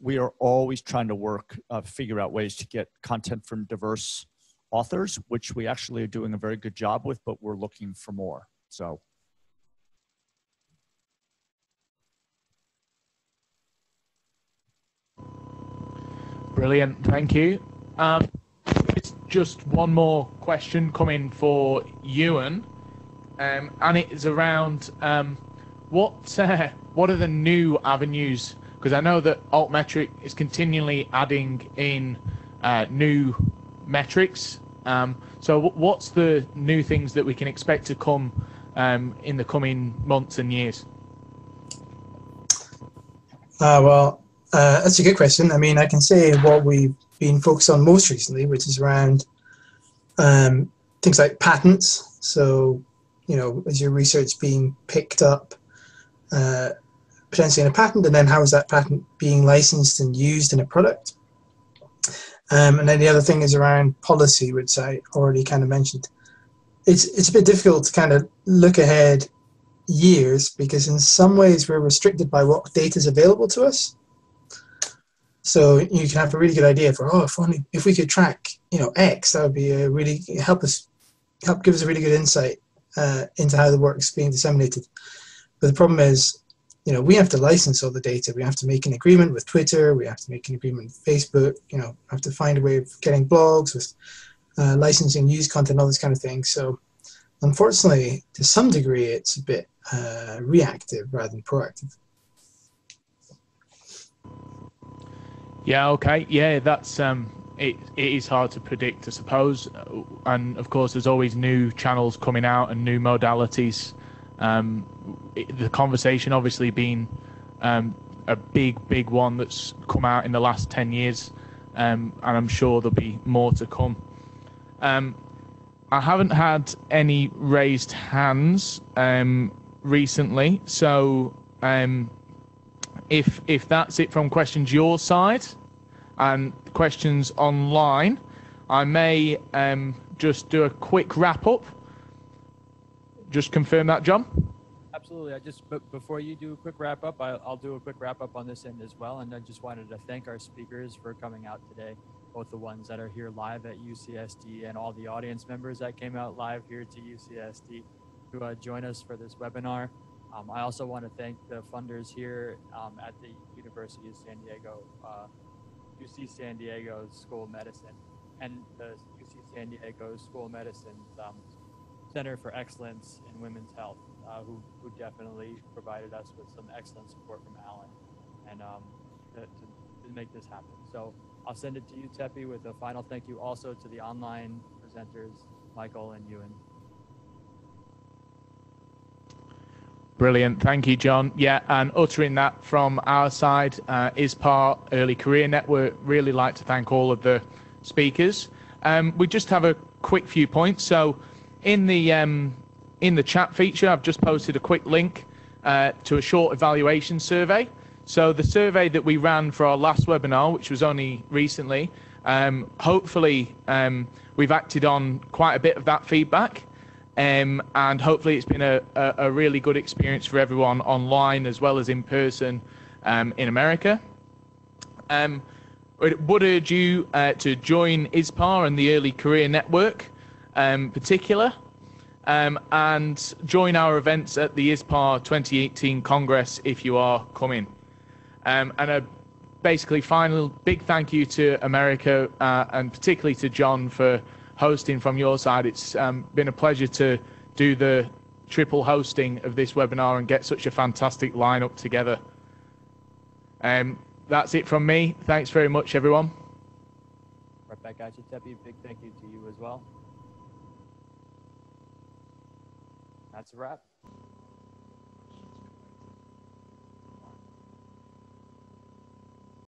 we are always trying to work, uh, figure out ways to get content from diverse authors, which we actually are doing a very good job with, but we're looking for more. So. Brilliant, thank you. Um, it's just one more question coming for Euan, um, and it is around um, what uh, what are the new avenues? Because I know that Altmetric is continually adding in uh, new metrics. Um, so, what's the new things that we can expect to come um, in the coming months and years? Uh, well, uh, that's a good question. I mean, I can say what we've been focused on most recently, which is around um, things like patents. So, you know, is your research being picked up uh, potentially in a patent, and then how is that patent being licensed and used in a product? Um, and then the other thing is around policy, which I already kind of mentioned. It's it's a bit difficult to kind of look ahead years because in some ways we're restricted by what data is available to us. So you can have a really good idea for oh, if only if we could track you know X, that would be a really help us help give us a really good insight uh, into how the work is being disseminated. But the problem is, you know, we have to license all the data. We have to make an agreement with Twitter. We have to make an agreement with Facebook. You know, have to find a way of getting blogs with uh, licensing news content, all this kind of thing. So, unfortunately, to some degree, it's a bit uh, reactive rather than proactive. Yeah. Okay. Yeah. That's um. It, it is hard to predict, I suppose, and of course, there's always new channels coming out and new modalities. Um, it, the conversation obviously been um, a big, big one that's come out in the last ten years, um, and I'm sure there'll be more to come. Um, I haven't had any raised hands um, recently, so um, if if that's it from questions your side and questions online, I may just do a quick wrap up. Just confirm that, John. Absolutely. I just but before you do a quick wrap up, I, I'll do a quick wrap up on this end as well. And I just wanted to thank our speakers for coming out today, both the ones that are here live at UCSD and all the audience members that came out live here to UCSD to uh, join us for this webinar. Um, I also want to thank the funders here um, at the University of San Diego, uh, UC San Diego School of Medicine, and the UC San Diego School of Medicine's um, Center for Excellence in Women's Health, uh, who, who definitely provided us with some excellent support from Alan and um, to, to, make this happen. So I'll send it to you, Tepi, with a final thank you also to the online presenters, Michael and Euan. Brilliant. Thank you, John. Yeah, and uttering that from our side, uh, ISPAH Early Career Network, really like to thank all of the speakers. Um, we just have a quick few points. So in the, um, in the chat feature, I've just posted a quick link uh, to a short evaluation survey. So the survey that we ran for our last webinar, which was only recently, um, hopefully um, we've acted on quite a bit of that feedback. Um, and hopefully it's been a, a, a, really good experience for everyone online as well as in person um, in America. Um, I would urge you uh, to join ISPAH and the Early Career Network um, particular um, and join our events at the ISPAH 2018 Congress if you are coming. Um, and a basically final big thank you to America uh, and particularly to John for hosting from your side. It's um, been a pleasure to do the triple hosting of this webinar and get such a fantastic lineup together. Um, that's it from me. Thanks very much, everyone. Right back at you, Tepi. Big thank you to you as well. That's a wrap.